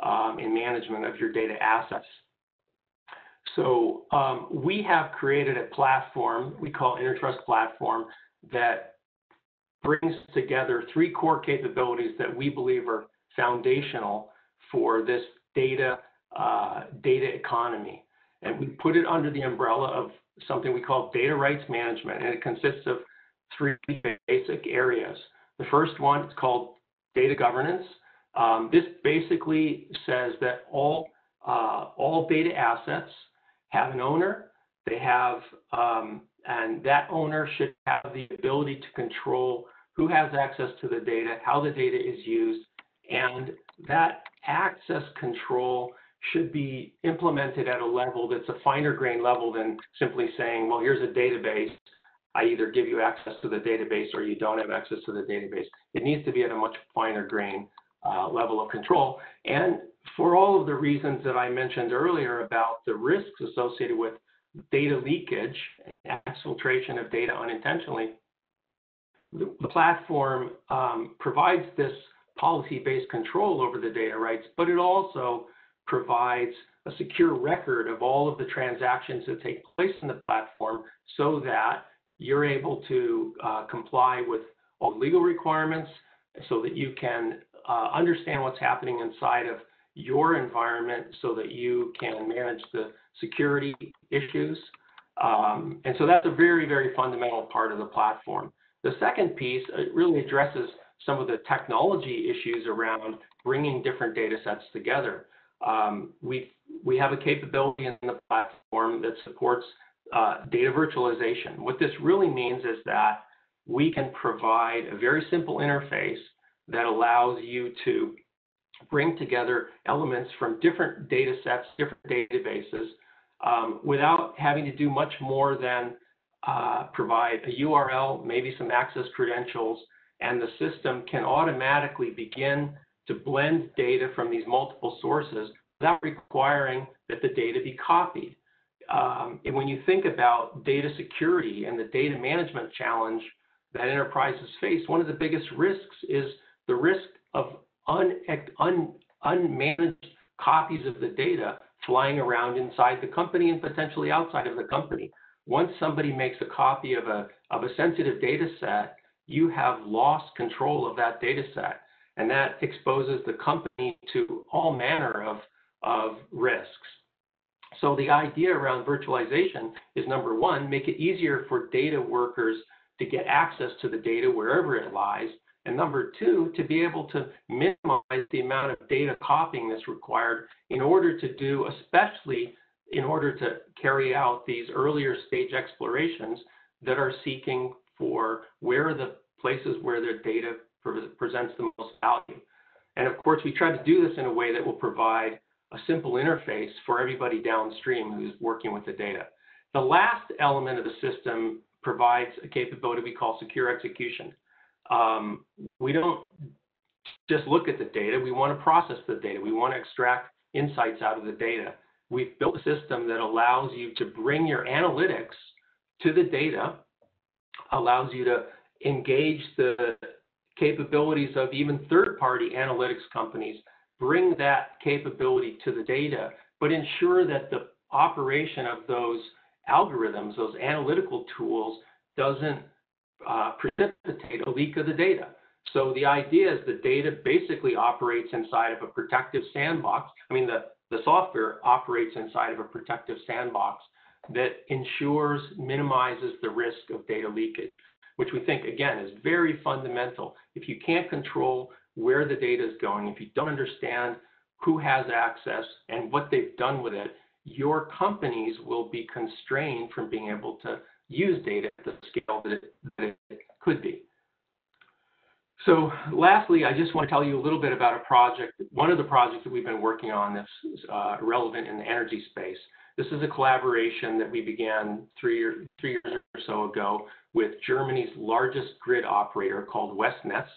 um, and management of your data assets. So um, we have created a platform we call InterTrust Platform that brings together three core capabilities that we believe are foundational for this data uh, data economy. And we put it under the umbrella of something we call data rights management, and it consists of three basic areas. The first one is called data governance. Um, this basically says that all uh, all data assets have an owner. They have, um, and that owner should have the ability to control who has access to the data, how the data is used, and that access control should be implemented at a level that's a finer grain level than simply saying, well, here's a database. I either give you access to the database or you don't have access to the database. It needs to be at a much finer grain uh, level of control. And for all of the reasons that I mentioned earlier about the risks associated with data leakage, exfiltration of data unintentionally, the, the platform um, provides this policy-based control over the data rights, but it also provides a secure record of all of the transactions that take place in the platform so that you're able to uh, comply with all legal requirements so that you can uh, understand what's happening inside of your environment so that you can manage the security issues. Um, and so that's a very, very fundamental part of the platform. The second piece really addresses some of the technology issues around bringing different data sets together. Um, we we have a capability in the platform that supports uh, data virtualization. What this really means is that we can provide a very simple interface that allows you to bring together elements from different data sets, different databases, um, without having to do much more than uh, provide a URL, maybe some access credentials, and the system can automatically begin to blend data from these multiple sources without requiring that the data be copied. Um, and when you think about data security and the data management challenge that enterprises face, one of the biggest risks is the risk of un, un, unmanaged copies of the data flying around inside the company and potentially outside of the company. Once somebody makes a copy of a, of a sensitive data set, you have lost control of that data set. And that exposes the company to all manner of, of risks. So the idea around virtualization is number one, make it easier for data workers to get access to the data wherever it lies. And number two, to be able to minimize the amount of data copying that's required in order to do, especially in order to carry out these earlier stage explorations that are seeking for where are the places where their data pre presents the most value. And of course, we try to do this in a way that will provide a simple interface for everybody downstream who's working with the data. The last element of the system provides a capability we call secure execution. Um, we don't just look at the data, we want to process the data. We want to extract insights out of the data. We've built a system that allows you to bring your analytics to the data, allows you to engage the capabilities of even third-party analytics companies, bring that capability to the data, but ensure that the operation of those algorithms, those analytical tools, doesn't uh, precipitate a leak of the data. So the idea is the data basically operates inside of a protective sandbox. I mean, the, the software operates inside of a protective sandbox that ensures, minimizes the risk of data leakage which we think, again, is very fundamental. If you can't control where the data is going, if you don't understand who has access and what they've done with it, your companies will be constrained from being able to use data at the scale that it, that it could be. So lastly, I just want to tell you a little bit about a project, one of the projects that we've been working on that's uh, relevant in the energy space. This is a collaboration that we began three, year, three years or so ago with Germany's largest grid operator called Westnetz.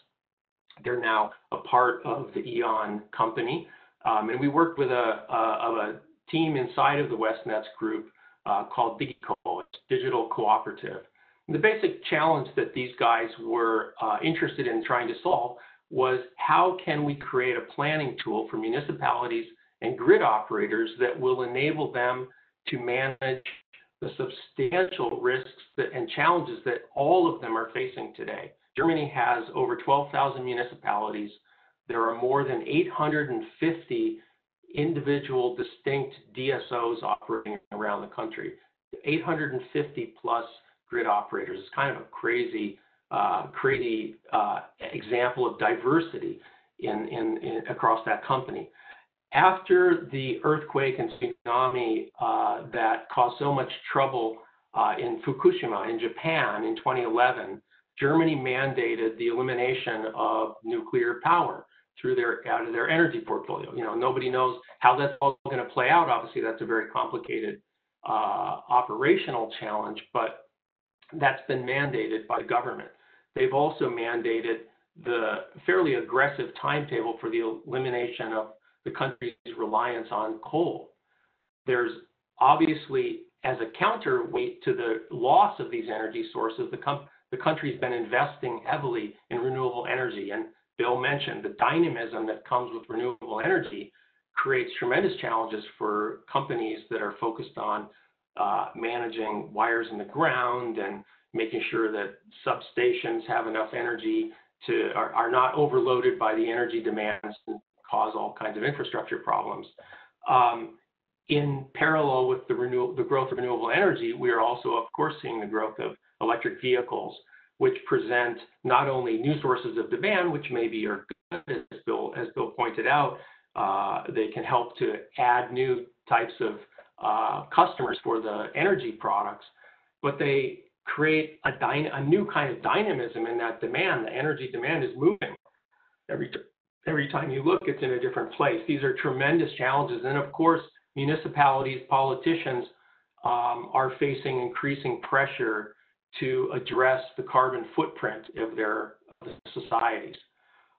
They're now a part of the E.ON company. Um, and we worked with a, a, a, team inside of the Westnetz group uh, called DigiCo, Digital Cooperative. The basic challenge that these guys were uh, interested in trying to solve was how can we create a planning tool for municipalities and grid operators that will enable them to manage the substantial risks that, and challenges that all of them are facing today. Germany has over 12,000 municipalities. There are more than 850 individual distinct DSOs operating around the country, 850 plus grid operators. It's kind of a crazy, uh, crazy uh, example of diversity in, in, in, across that company. after the earthquake and tsunami uh, that caused so much trouble uh, in Fukushima in Japan in 2011, Germany mandated the elimination of nuclear power through their out of their energy portfolio. You know, nobody knows how that's all going to play out. Obviously, that's a very complicated uh, operational challenge, but that's been mandated by the government. They've also mandated the fairly aggressive timetable for the elimination of the country's reliance on coal. There's obviously, as a counterweight to the loss of these energy sources, the, com- the country's been investing heavily in renewable energy. And Bill mentioned the dynamism that comes with renewable energy creates tremendous challenges for companies that are focused on uh, managing wires in the ground and making sure that substations have enough energy to are, are not overloaded by the energy demands and cause all kinds of infrastructure problems. Um, in parallel with the, renew- the growth of renewable energy, we are also, of course, seeing the growth of electric vehicles, which present not only new sources of demand, which maybe are good, as Bill, as Bill pointed out, uh, they can help to add new types of uh, customers for the energy products, but they create a, a new kind of dynamism in that demand. The energy demand is moving every every time you look, it's in a different place. These are tremendous challenges, and of course, municipalities, politicians um, are facing increasing pressure to address the carbon footprint of their societies.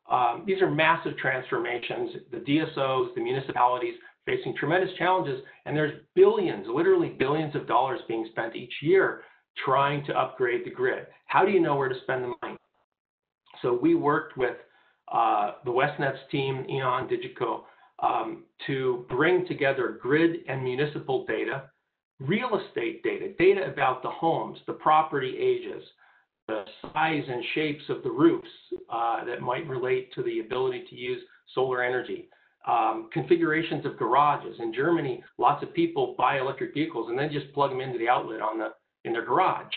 Um, these are massive transformations. The DSOs, the municipalities facing tremendous challenges, and there's billions, literally billions of dollars being spent each year trying to upgrade the grid. How do you know where to spend the money? So we worked with uh, the Westnetz team, E.ON, Digico, um, to bring together grid and municipal data, real estate data, data about the homes, the property ages, the size and shapes of the roofs uh, that might relate to the ability to use solar energy, um, configurations of garages. In Germany, lots of people buy electric vehicles and then just plug them into the outlet on the in their garage.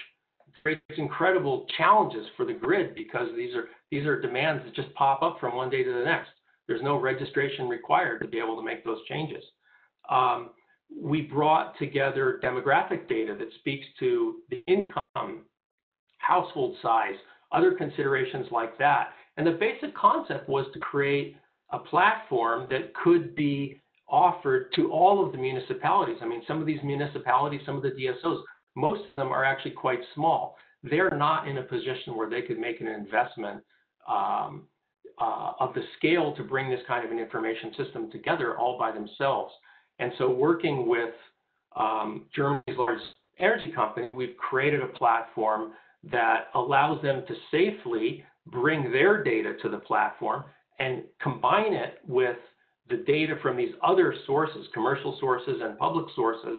It creates incredible challenges for the grid because these are these are demands that just pop up from one day to the next. There's no registration required to be able to make those changes. Um, we brought together demographic data that speaks to the income, household size, other considerations like that. And the basic concept was to create a platform that could be offered to all of the municipalities. I mean, some of these municipalities, some of the DSOs, most of them are actually quite small. They're not in a position where they could make an investment um, uh, of the scale to bring this kind of an information system together all by themselves. And so, working with um, Germany's largest energy company, we've created a platform that allows them to safely bring their data to the platform and combine it with the data from these other sources, commercial sources and public sources,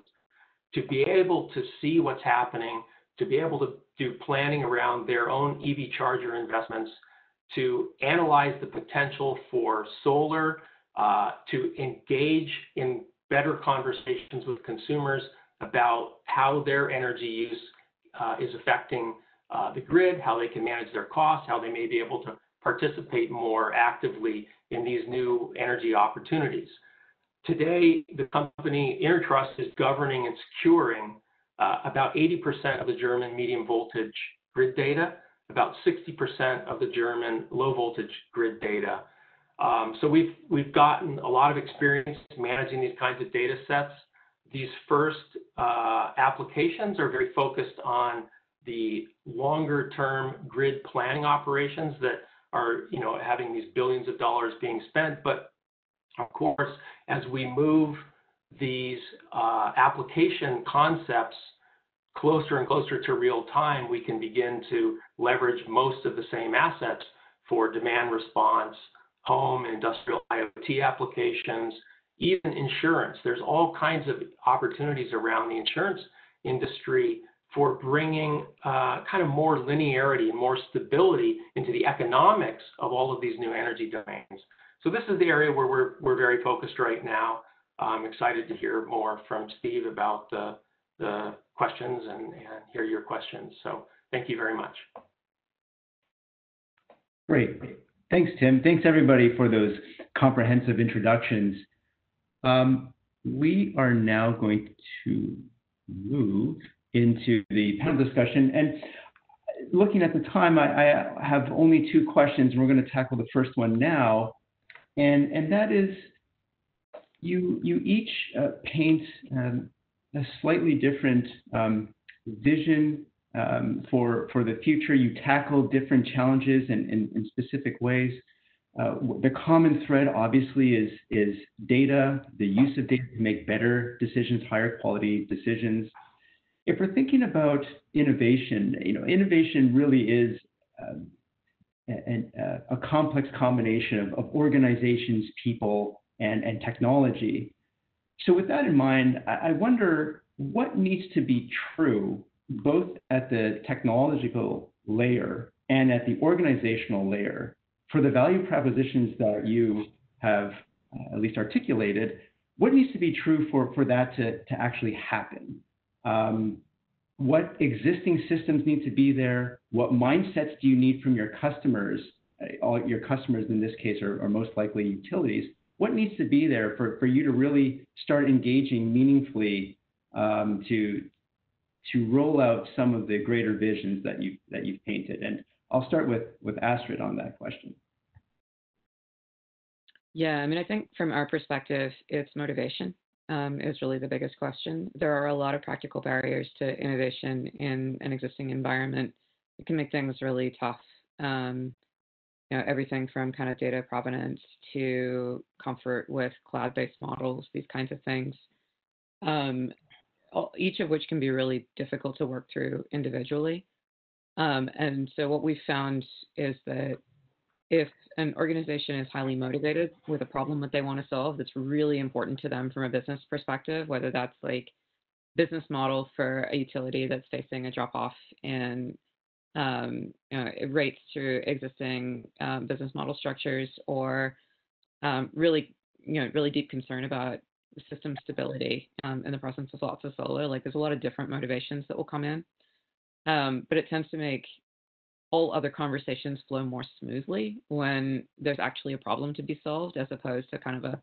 to be able to see what's happening, to be able to do planning around their own EV charger investments, to analyze the potential for solar, uh, to engage in better conversations with consumers about how their energy use uh, is affecting uh, the grid, how they can manage their costs, how they may be able to participate more actively in these new energy opportunities. Today, the company Intertrust is governing and securing uh, about 80% of the German medium voltage grid data, about 60% of the German low voltage grid data. Um, so we've we've gotten a lot of experience managing these kinds of data sets. These first uh, applications are very focused on the longer term grid planning operations that are you know having these billions of dollars being spent, but of course, as we move these uh, application concepts closer and closer to real time, we can begin to leverage most of the same assets for demand response, home, and industrial IoT applications, even insurance. There's all kinds of opportunities around the insurance industry for bringing uh, kind of more linearity and more stability into the economics of all of these new energy domains. So this is the area where we're, we're very focused right now. I'm excited to hear more from Steve about the, the questions and, and hear your questions. So thank you very much. Great. Thanks, Tim. Thanks, everybody, for those comprehensive introductions. Um, we are now going to move into the panel discussion. And looking at the time, I, I have only two questions, and we're going to tackle the first one now. And, and that is you, you each uh, paint um, a slightly different um, vision um, for, for the future. You tackle different challenges in, in, in specific ways. Uh, the common thread, obviously, is, is data, the use of data to make better decisions, higher quality decisions. If we're thinking about innovation, you know, innovation really is um, a, a, complex combination of, of organizations, people, and, and technology. So, with that in mind, I, I wonder what needs to be true both at the technological layer and at the organizational layer for the value propositions that you have uh, at least articulated, what needs to be true for, for that to, to actually happen? Um, what existing systems need to be there? What mindsets do you need from your customers? Uh, all your customers in this case are, are most likely utilities. What needs to be there for, for you to really start engaging meaningfully um, to, to roll out some of the greater visions that you've, that you've painted? And I'll start with, with Astrid on that question. Yeah, I mean, I think from our perspective, it's motivation um, is really the biggest question. There are a lot of practical barriers to innovation in an existing environment. It can make things really tough. Um, you know, everything from kind of data provenance to comfort with cloud-based models, these kinds of things. Um, each of which can be really difficult to work through individually. Um, and so what we've found is that if an organization is highly motivated with a problem that they want to solve that's really important to them from a business perspective, whether that's like business model for a utility that's facing a drop off in um, you know, rates through existing um, business model structures or um, really you know really deep concern about system stability um, in the presence of lots of solar. Like there's a lot of different motivations that will come in, um, but it tends to make all other conversations flow more smoothly when there's actually a problem to be solved as opposed to kind of a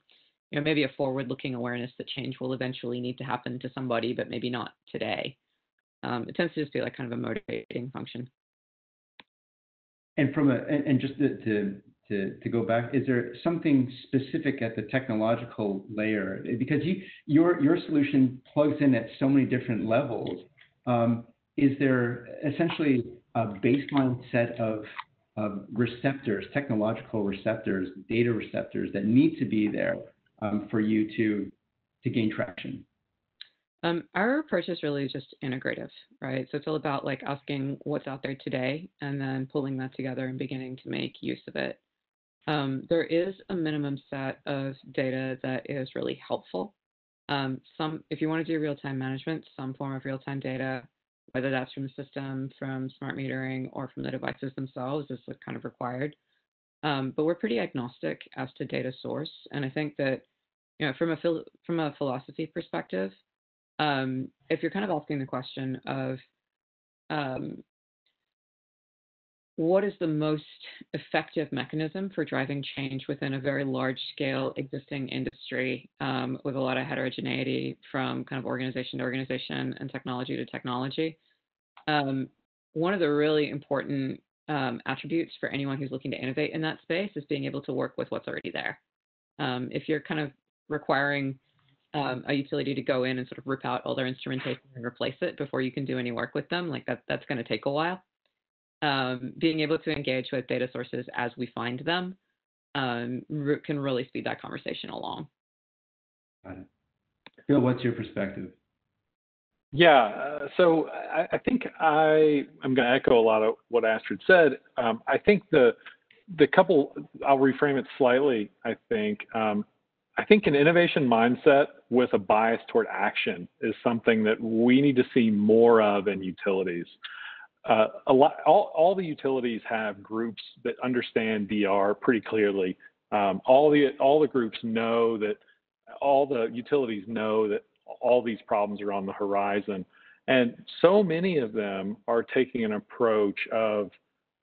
you know maybe a forward looking awareness that change will eventually need to happen to somebody but maybe not today. Um, it tends to just be like kind of a motivating function. And from a and, and just to, to to to go back is there something specific at the technological layer? Because you your your solution plugs in at so many different levels. Um, is there essentially a baseline set of, of receptors, technological receptors, data receptors that need to be there um, for you to, to gain traction? Um, our approach is really just integrative, right? So it's all about like asking what's out there today and then pulling that together and beginning to make use of it. Um, there is a minimum set of data that is really helpful. Um, some, if you want to do real-time management, some form of real-time data whether that's from the system, from smart metering, or from the devices themselves, is kind of required. Um, but we're pretty agnostic as to data source, and I think that you know from a phil- from a philosophy perspective, um, if you're kind of asking the question of um, what is the most effective mechanism for driving change within a very large scale existing industry um, with a lot of heterogeneity from kind of organization to organization and technology to technology. Um, one of the really important um, attributes for anyone who's looking to innovate in that space is being able to work with what's already there. Um, if you're kind of requiring um, a utility to go in and sort of rip out all their instrumentation and replace it before you can do any work with them, like that, that's going to take a while um, being able to engage with data sources as we find them um, can really speed that conversation along. Got it. Bill, what's your perspective? Yeah, uh, so I, I, think I am going to echo a lot of what Astrid said. Um, I think the the couple I'll reframe it slightly. I think um, I think an innovation mindset with a bias toward action is something that we need to see more of in utilities uh, a lot, all, all the utilities have groups that understand DR pretty clearly. Um, all the all the groups know that all the utilities know that all these problems are on the horizon, and so many of them are taking an approach of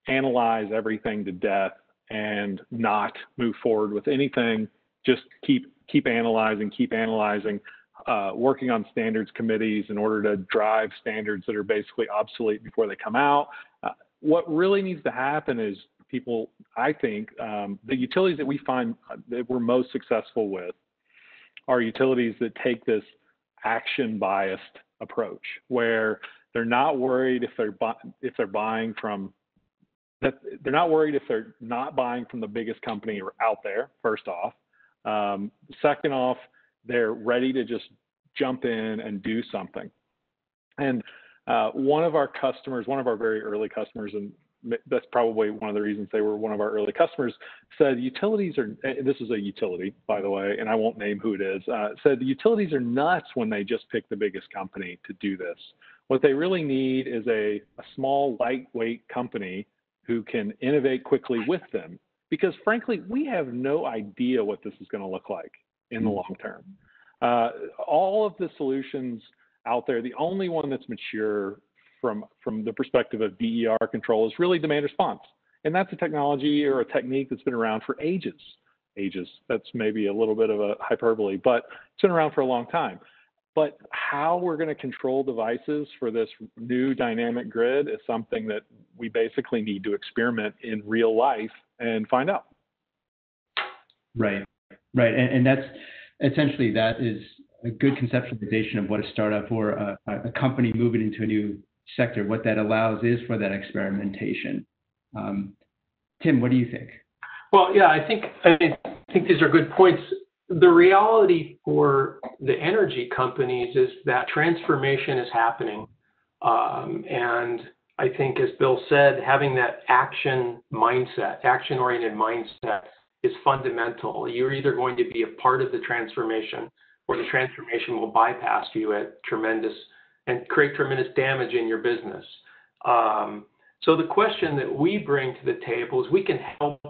analyze everything to death and not move forward with anything. Just keep keep analyzing, keep analyzing, uh, working on standards committees in order to drive standards that are basically obsolete before they come out. Uh, what really needs to happen is people, I think, um, the utilities that we find that we're most successful with are utilities that take this action biased approach where they're not worried if they're if they're buying from that they're not worried if they're not buying from the biggest company out there first off um, second off they're ready to just jump in and do something and uh, one of our customers one of our very early customers and that's probably one of the reasons they were one of our early customers, said utilities are, this is a utility, by the way, and I won't name who it is, uh, said the utilities are nuts when they just pick the biggest company to do this. What they really need is a, a small, lightweight company who can innovate quickly with them. Because frankly, we have no idea what this is going to look like in the mm. long term. Uh, all of the solutions out there, the only one that's mature from, from the perspective of DER control is really demand response. And that's a technology or a technique that's been around for ages. Ages, that's maybe a little bit of a hyperbole, but it's been around for a long time. But how we're going to control devices for this new dynamic grid is something that we basically need to experiment in real life and find out. Right, right. And, and that's essentially that is a good conceptualization of what a startup or a, a company moving into a new sector, what that allows is for that experimentation. Um, Tim, what do you think? Well, yeah, I think I think these are good points. The reality for the energy companies is that transformation is happening, um, and I think, as Bill said, having that action mindset, action-oriented mindset, is fundamental. You're either going to be a part of the transformation, or the transformation will bypass you at tremendous and create tremendous damage in your business. Um, so the question that we bring to the table is we can help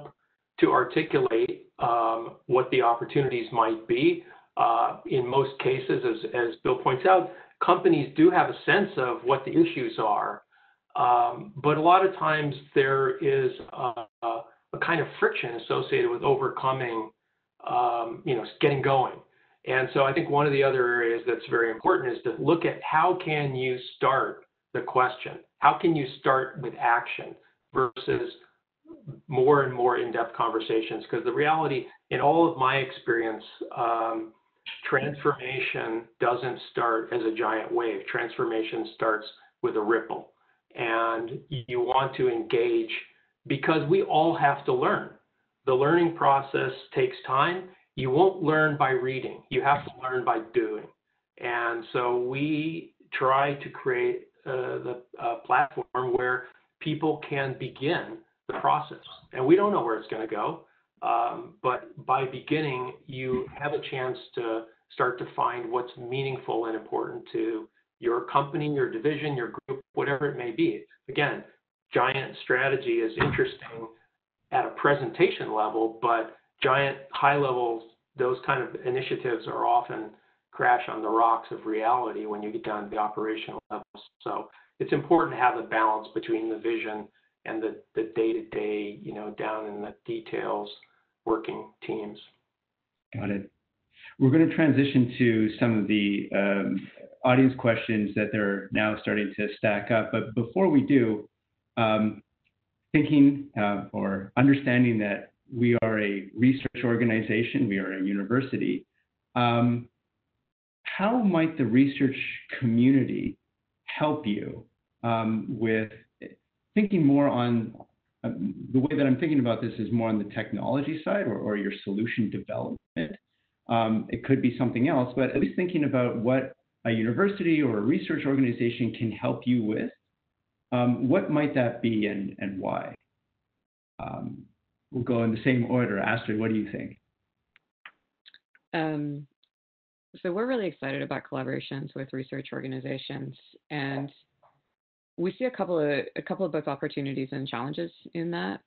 to articulate um, what the opportunities might be. Uh, in most cases, as, as Bill points out, companies do have a sense of what the issues are, um, but a lot of times there is a, a, kind of friction associated with overcoming, um, you know, getting going. And so I think one of the other areas that's very important is to look at how can you start the question? How can you start with action versus more and more in-depth conversations? Because the reality, in all of my experience, um, transformation doesn't start as a giant wave. Transformation starts with a ripple. And you want to engage because we all have to learn. The learning process takes time you won't learn by reading. You have to learn by doing. And so we try to create uh, the platform where people can begin the process. And we don't know where it's going to go, um, but by beginning, you have a chance to start to find what's meaningful and important to your company, your division, your group, whatever it may be. Again, giant strategy is interesting at a presentation level, but giant high levels, those kind of initiatives are often crash on the rocks of reality when you get down to the operational levels. So it's important to have a balance between the vision and the, the day-to-day, you know, down in the details working teams. Got it. We're going to transition to some of the um, audience questions that they're now starting to stack up. But before we do, um, thinking uh, or understanding that we are a research organization, we are a university. Um, how might the research community help you um, with thinking more on um, the way that I'm thinking about this is more on the technology side or, or your solution development. Um, it could be something else, but at least thinking about what a university or a research organization can help you with. Um, what might that be and, why? Um, we'll go in the same order. Astrid, what do you think? Um, so we're really excited about collaborations with research organizations, and we see a couple of a couple of both opportunities and challenges in that.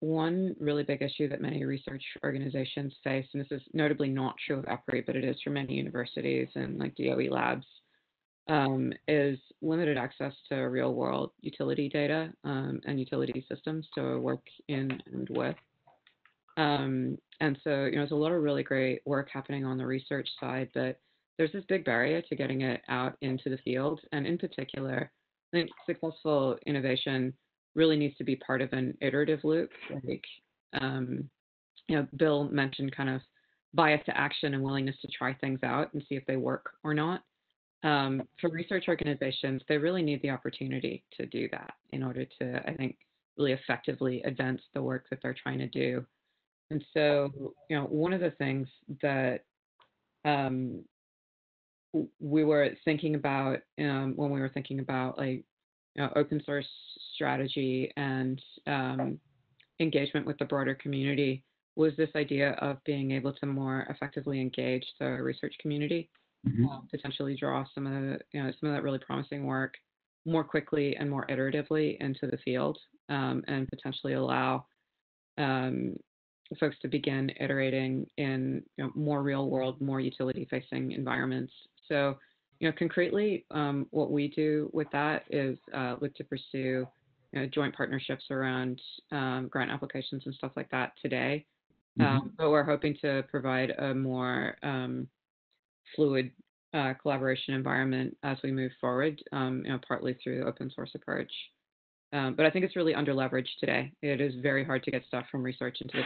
One really big issue that many research organizations face, and this is notably not true of EPRI, but it is for many universities and like DOE labs, um, is limited access to real world utility data um, and utility systems to work in and with. Um, and so, you know, there's a lot of really great work happening on the research side, but there's this big barrier to getting it out into the field. And in particular, I think successful innovation really needs to be part of an iterative loop. Like, um, you know, Bill mentioned kind of bias to action and willingness to try things out and see if they work or not. Um, for research organizations, they really need the opportunity to do that in order to, I think, really effectively advance the work that they're trying to do. And so, you know, one of the things that um, we were thinking about um, when we were thinking about like you know, open source strategy and um, engagement with the broader community was this idea of being able to more effectively engage the research community, mm-hmm. uh, potentially draw some of the you know some of that really promising work more quickly and more iteratively into the field, um, and potentially allow um, folks to begin iterating in you know, more real world, more utility facing environments. So, you know, concretely, um, what we do with that is uh, look to pursue you know, joint partnerships around um, grant applications and stuff like that today. Mm-hmm. Um, but we're hoping to provide a more um, fluid uh, collaboration environment as we move forward, um, you know, partly through the open source approach. Um, but I think it's really underleveraged today. It is very hard to get stuff from research into the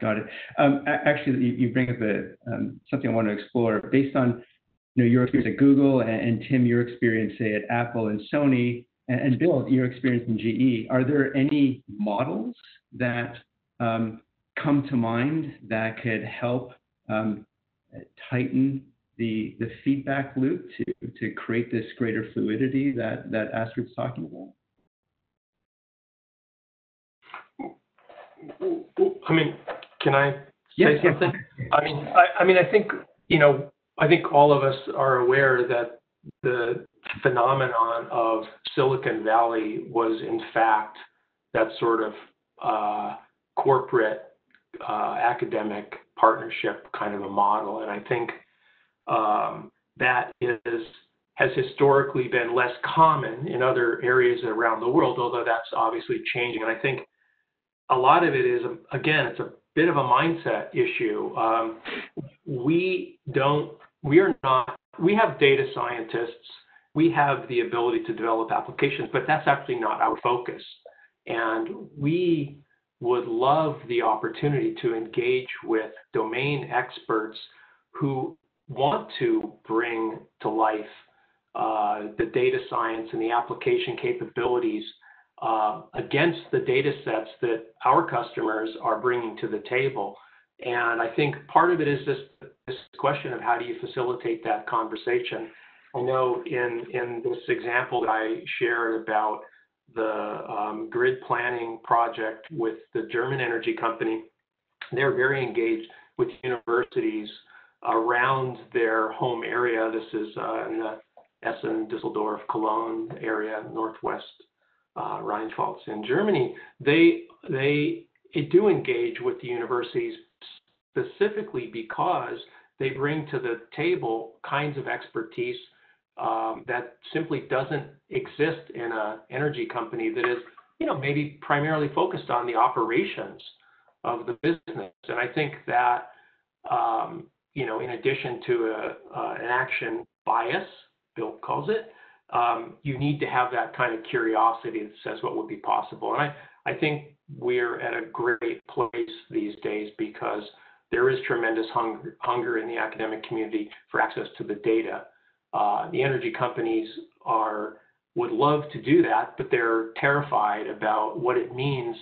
Got it. Um, actually, you bring up a, um, something I want to explore based on you know your experience at Google and, and Tim, your experience say at Apple and Sony, and, and, Bill, your experience in GE. Are there any models that um, come to mind that could help um, tighten the the feedback loop to to create this greater fluidity that that Astrid's talking about? I mean, can I say yes, something? Yes. I mean, I, I mean, I think you know, I think all of us are aware that the phenomenon of Silicon Valley was in fact that sort of uh, corporate uh, academic partnership kind of a model, and I think um, that is has historically been less common in other areas around the world, although that's obviously changing. And I think a lot of it is, again, it's a bit of a mindset issue. Um, we don't, we are not, we have data scientists, we have the ability to develop applications, but that's actually not our focus. And we would love the opportunity to engage with domain experts who want to bring to life uh, the data science and the application capabilities uh, against the data sets that our customers are bringing to the table. And I think part of it is this, this question of how do you facilitate that conversation. I know in, in this example that I shared about the um, grid planning project with the German energy company, they're very engaged with universities around their home area. This is uh, in the Essen, Düsseldorf, Cologne area, northwest uh, Rheinpfalz in Germany, they they do engage with the universities specifically because they bring to the table kinds of expertise um, that simply doesn't exist in an energy company that is, you know, maybe primarily focused on the operations of the business. And I think that, um, you know, in addition to a, uh, an action bias, Bill calls it, um, you need to have that kind of curiosity that says what would be possible. And I, I think we're at a great place these days because there is tremendous hunger, hunger in the academic community for access to the data. Uh, the energy companies are would love to do that, but they're terrified about what it means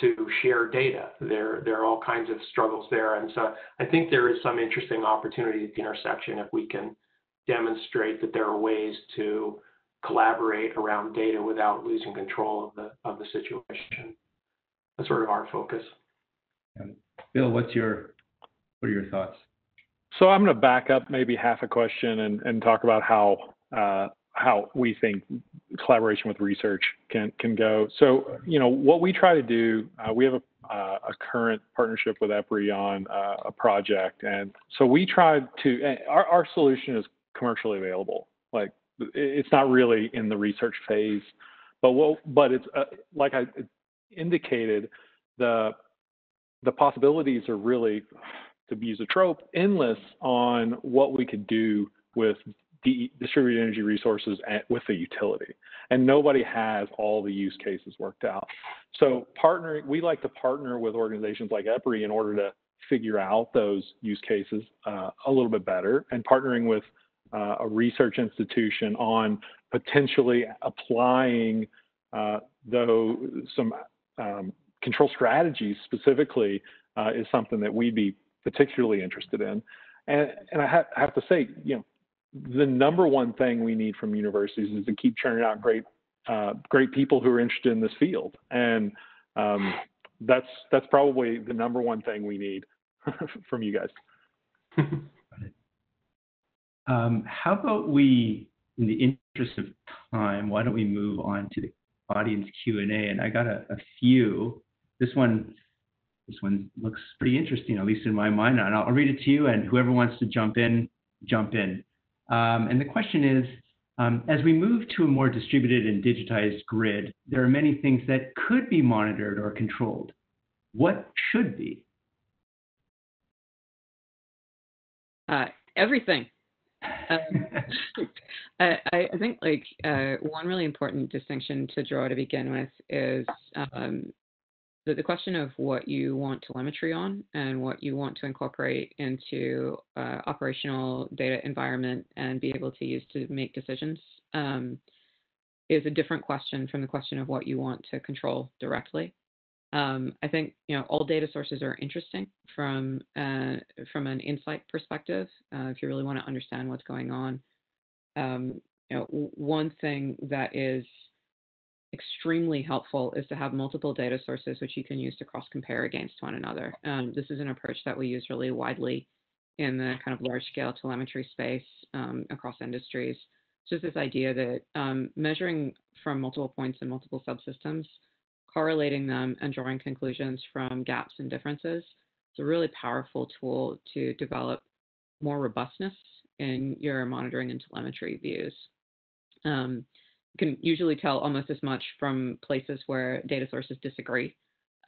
to share data. There, there are all kinds of struggles there, and so I think there is some interesting opportunity at the intersection if we can demonstrate that there are ways to collaborate around data without losing control of the of the situation. That's sort of our focus. Bill, what's your what are your thoughts? So I'm going to back up maybe half a question and, and talk about how uh, how we think collaboration with research can can go. So you know what we try to do. Uh, we have a uh, a current partnership with EPRI on uh, a project, and so we tried to. Our our solution is commercially available. Like it's not really in the research phase, but what, but it's uh, like I indicated, the the possibilities are really, to use a trope, endless on what we could do with distributed energy resources with the utility. And nobody has all the use cases worked out. So partnering, we like to partner with organizations like EPRI in order to figure out those use cases uh, a little bit better and partnering with uh, a research institution on potentially applying uh, though some um, control strategies specifically uh, is something that we'd be particularly interested in. And, and I, ha have to say, you know, the number one thing we need from universities is to keep churning out great, uh, great people who are interested in this field. And um, that's that's probably the number one thing we need <laughs> from you guys. <laughs> um, how about we, in the interest of time, why don't we move on to the audience Q and A? And I got a, a few. This one, this one looks pretty interesting, at least in my mind. And I'll, I'll read it to you, and whoever wants to jump in, jump in. Um, and the question is, um, as we move to a more distributed and digitized grid, there are many things that could be monitored or controlled. What should be? Uh, everything. Um, <laughs> I, I, think like uh, one really important distinction to draw to begin with is um, the, question of what you want telemetry on and what you want to incorporate into uh, operational data environment and be able to use to make decisions um, is a different question from the question of what you want to control directly. Um, I think you know all data sources are interesting from uh, from an insight perspective. Uh, if you really want to understand what's going on, um, you know, one thing that is extremely helpful is to have multiple data sources which you can use to cross compare against one another. Um, this is an approach that we use really widely in the kind of large scale telemetry space um, across industries. So this idea that um, measuring from multiple points in multiple subsystems, correlating them and drawing conclusions from gaps and differences is a really powerful tool to develop more robustness in your monitoring and telemetry views. Um, can usually tell almost as much from places where data sources disagree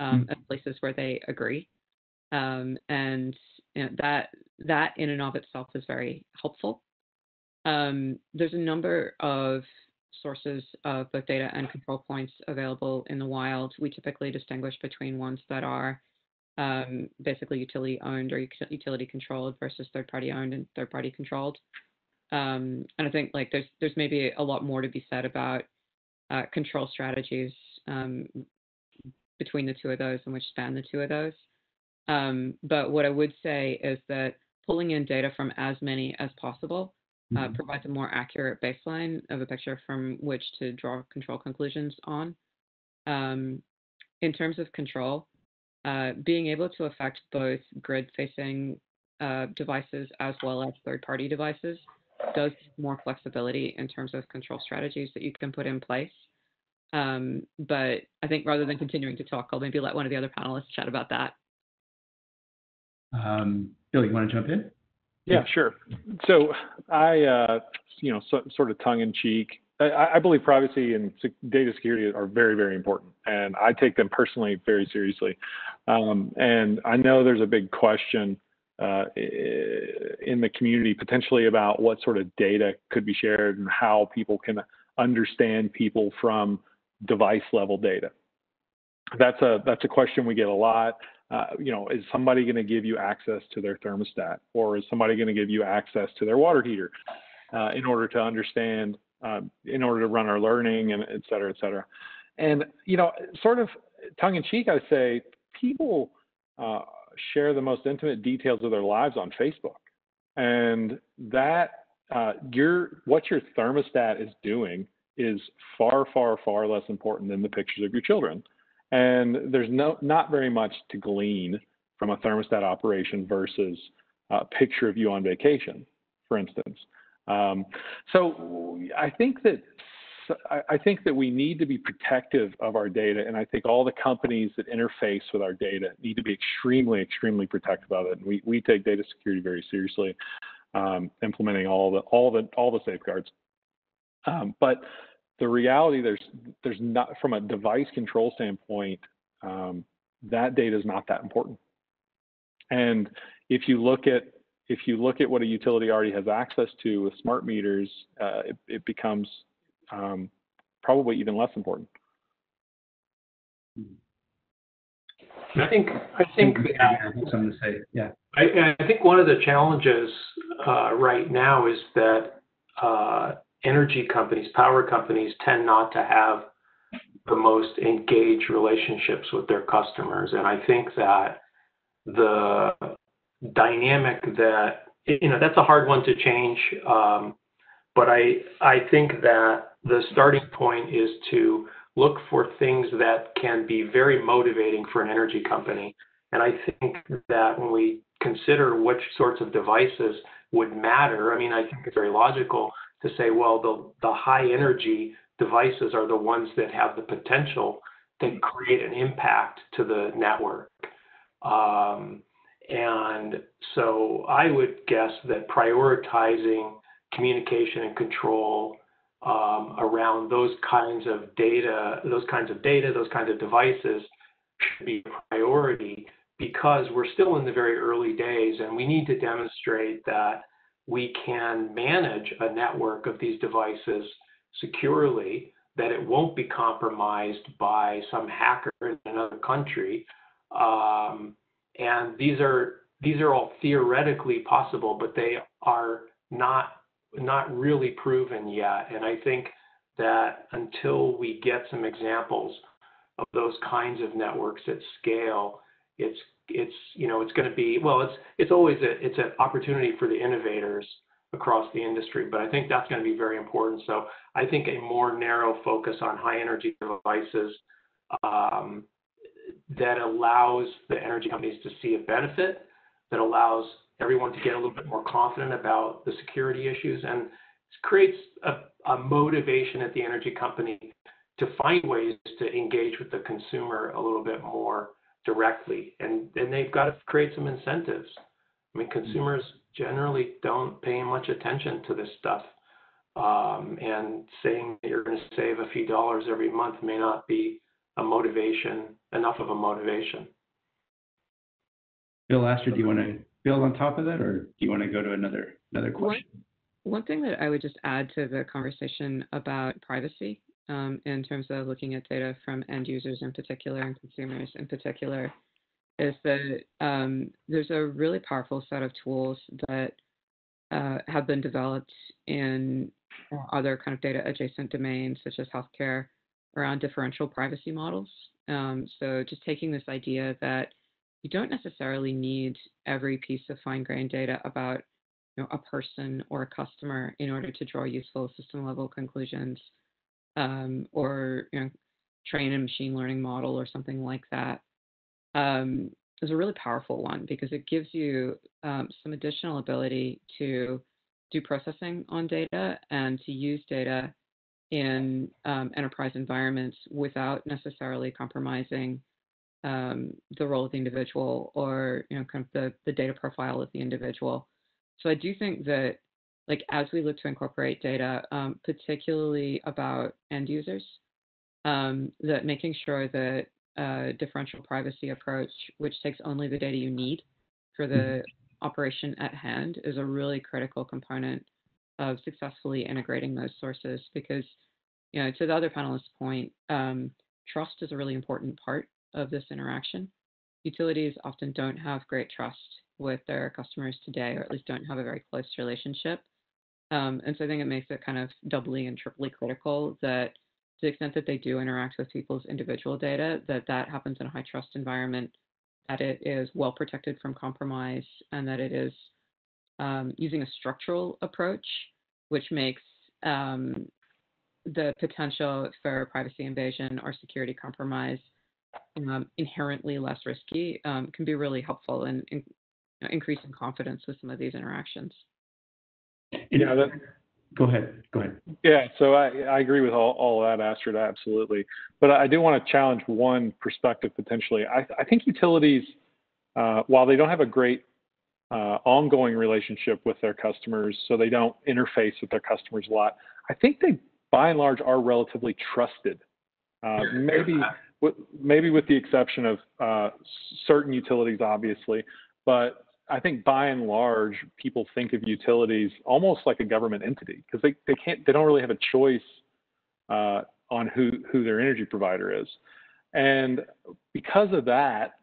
um, mm-hmm. as places where they agree. Um, and you know, that that in and of itself is very helpful. Um, there's a number of sources of both data and control points available in the wild. We typically distinguish between ones that are um, basically utility owned or utility controlled versus third party owned and third party controlled. Um, and I think like there's there's maybe a lot more to be said about uh, control strategies um, between the two of those and which span the two of those. Um, but what I would say is that pulling in data from as many as possible uh, mm-hmm. provides a more accurate baseline of a picture from which to draw control conclusions on. Um, in terms of control, uh, being able to affect both grid-facing uh, devices as well as third-party devices does more flexibility in terms of control strategies that you can put in place. Um, but I think rather than continuing to talk, I'll maybe let one of the other panelists chat about that. Um, Bill, you want to jump in? Yeah, sure. So I, uh, you know, so, sort of tongue in cheek, I, I, believe privacy and data security are very, very important, and I take them personally very seriously. Um, and I know there's a big question uh, in the community potentially about what sort of data could be shared and how people can understand people from device level data. That's a that's a question we get a lot. Uh, you know, is somebody going to give you access to their thermostat, or is somebody going to give you access to their water heater uh, in order to understand, uh, in order to run our learning, and et cetera, et cetera. And you know, sort of tongue in cheek, I say people uh, share the most intimate details of their lives on Facebook. And that uh, your what your thermostat is doing is far, far, far less important than the pictures of your children. And there's no not very much to glean from a thermostat operation versus a picture of you on vacation, for instance. Um, so I think that I think that we need to be protective of our data, and I think all the companies that interface with our data need to be extremely, extremely protective of it. And we, we take data security very seriously, um, implementing all the all the all the safeguards. Um, but the reality there's there's not from a device control standpoint, um, that data is not that important. And if you look at if you look at what a utility already has access to with smart meters, uh, it, it, becomes um, probably even less important. I think I think that, something to say. Yeah. I, I, think one of the challenges uh, right now is that uh, energy companies, power companies, tend not to have the most engaged relationships with their customers, and I think that the dynamic that you know that's a hard one to change. Um, but I I think that the starting point is to look for things that can be very motivating for an energy company. And I think that when we consider which sorts of devices would matter, I mean, I think it's very logical to say, well, the, the high energy devices are the ones that have the potential to create an impact to the network. Um, and so I would guess that prioritizing communication and control um, around those kinds of data, those kinds of data, those kinds of devices should be a priority because we're still in the very early days and we need to demonstrate that we can manage a network of these devices securely, that it won't be compromised by some hacker in another country. Um, and these are these are all theoretically possible, but they are not not really proven yet. And I think that until we get some examples of those kinds of networks at scale, it's it's you know it's going to be well it's it's always a, it's an opportunity for the innovators across the industry but i think that's going to be very important so i think a more narrow focus on high energy devices um, that allows the energy companies to see a benefit that allows everyone to get a little bit more confident about the security issues and creates a, a motivation at the energy company to find ways to engage with the consumer a little bit more directly. And then they've got to create some incentives. I mean, consumers generally don't pay much attention to this stuff. Um, and saying that you're going to save a few dollars every month may not be a motivation, enough of a motivation. Bill Astrid, do you want to build on top of that, or do you want to go to another another question? One, one thing that I would just add to the conversation about privacy, um, in terms of looking at data from end users in particular and consumers in particular, is that um, there's a really powerful set of tools that uh, have been developed in other kind of data adjacent domains such as healthcare around differential privacy models. Um, so just taking this idea that you don't necessarily need every piece of fine-grained data about you know, a person or a customer in order to draw useful system-level conclusions um, or you know, train a machine learning model or something like that. Um, is a really powerful one because it gives you um, some additional ability to do processing on data and to use data in um, enterprise environments without necessarily compromising um, the role of the individual or you know kind of the, the data profile of the individual. So I do think that like as we look to incorporate data, um, particularly about end users, um, that making sure that a differential privacy approach, which takes only the data you need for the mm-hmm. operation at hand, is a really critical component of successfully integrating those sources because you know to the other panelists' point, um, trust is a really important part of this interaction. Utilities often don't have great trust with their customers today, or at least don't have a very close relationship. Um, and so I think it makes it kind of doubly and triply critical that to the extent that they do interact with people's individual data, that that happens in a high trust environment, that it is well protected from compromise, and that it is um, using a structural approach, which makes um, the potential for privacy invasion or security compromise um, inherently less risky um, can be really helpful in, in you know, increasing confidence with some of these interactions. Yeah, that, go ahead. Go ahead. Yeah, so I, I agree with all, all that, Astrid, absolutely. But I do want to challenge one perspective potentially. I, I think utilities, uh, while they don't have a great uh, ongoing relationship with their customers, so they don't interface with their customers a lot, I think they, by and large, are relatively trusted. Uh, maybe maybe with the exception of uh, certain utilities, obviously, but I think by and large, people think of utilities almost like a government entity because they, they can't they don't really have a choice uh, on who who their energy provider is, and because of that,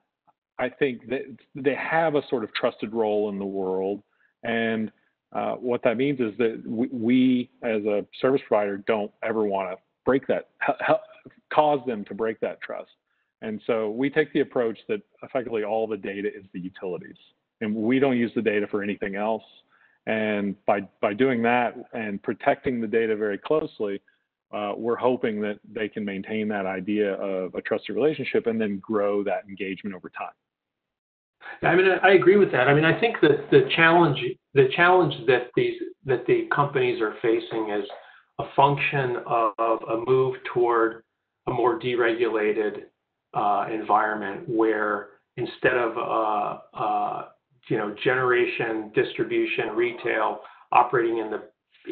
I think that they have a sort of trusted role in the world, and uh, what that means is that we, we, as a service provider, don't ever want to break that, cause them to break that trust. And so we take the approach that effectively all the data is the utilities, and we don't use the data for anything else. And by by doing that and protecting the data very closely, uh, we're hoping that they can maintain that idea of a trusted relationship and then grow that engagement over time. I mean, I agree with that. I mean, I think that the challenge, the challenge that these that the companies are facing is a function of a move toward a more deregulated uh, environment where instead of uh, uh, you know generation, distribution, retail operating in the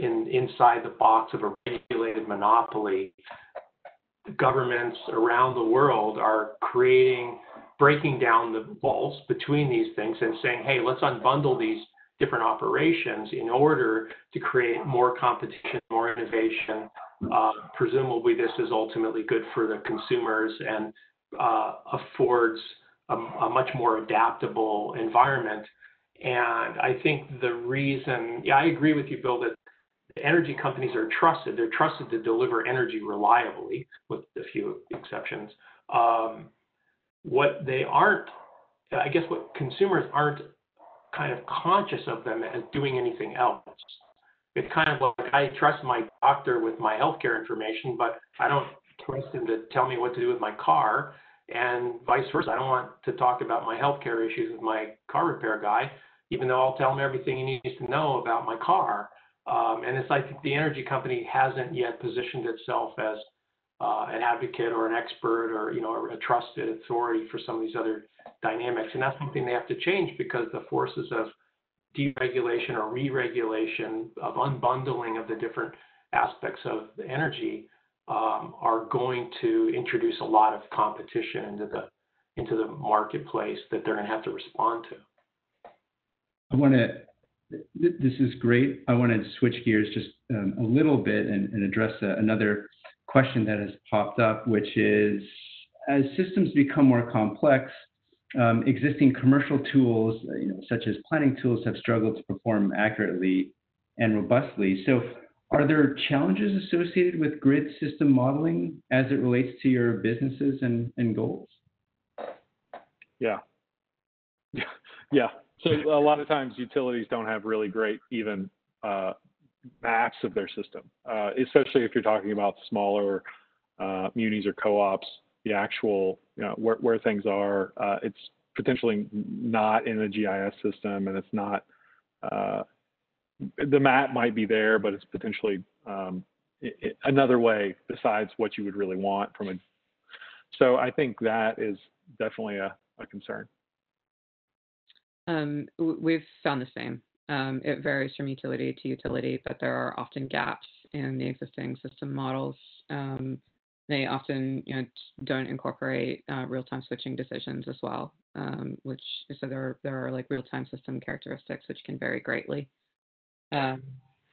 in inside the box of a regulated monopoly, governments around the world are creating breaking down the walls between these things and saying, hey, let's unbundle these different operations in order to create more competition, more innovation. Uh, presumably, this is ultimately good for the consumers and uh, affords a, a, much more adaptable environment. And I think the reason, yeah, I agree with you, Bill, that energy companies are trusted. They're trusted to deliver energy reliably, with a few exceptions. Um, what they aren't, I guess, what consumers aren't kind of conscious of them as doing anything else. It's kind of like I trust my doctor with my healthcare information, but I don't trust him to tell me what to do with my car, and vice versa. I don't want to talk about my healthcare issues with my car repair guy, even though I'll tell him everything he needs to know about my car. Um, and it's like the energy company hasn't yet positioned itself as uh, an advocate or an expert or you know a trusted authority for some of these other dynamics, and that's something they have to change because the forces of deregulation or re-regulation of unbundling of the different aspects of the energy um, are going to introduce a lot of competition into the into the marketplace that they're going to have to respond to. I want to. This is great. I want to switch gears just um, a little bit and, and address uh, another question that has popped up, which is as systems become more complex, um, existing commercial tools, uh, you know, such as planning tools, have struggled to perform accurately and robustly. So, are there challenges associated with grid system modeling as it relates to your businesses and, and goals? Yeah. <laughs> Yeah. So, a lot of times utilities don't have really great even uh, maps of their system, uh, especially if you're talking about smaller uh, munis or co-ops. The actual, you know, where, where things are, uh, it's potentially not in a GIS system, and it's not. Uh, the map might be there, but it's potentially um, it, another way besides what you would really want from a. So I think that is definitely a, a concern. Um, we've found the same. Um, it varies from utility to utility, but there are often gaps in the existing system models. They often you know, don't incorporate uh, real-time switching decisions as well, um, which so there there are like real-time system characteristics which can vary greatly. Um,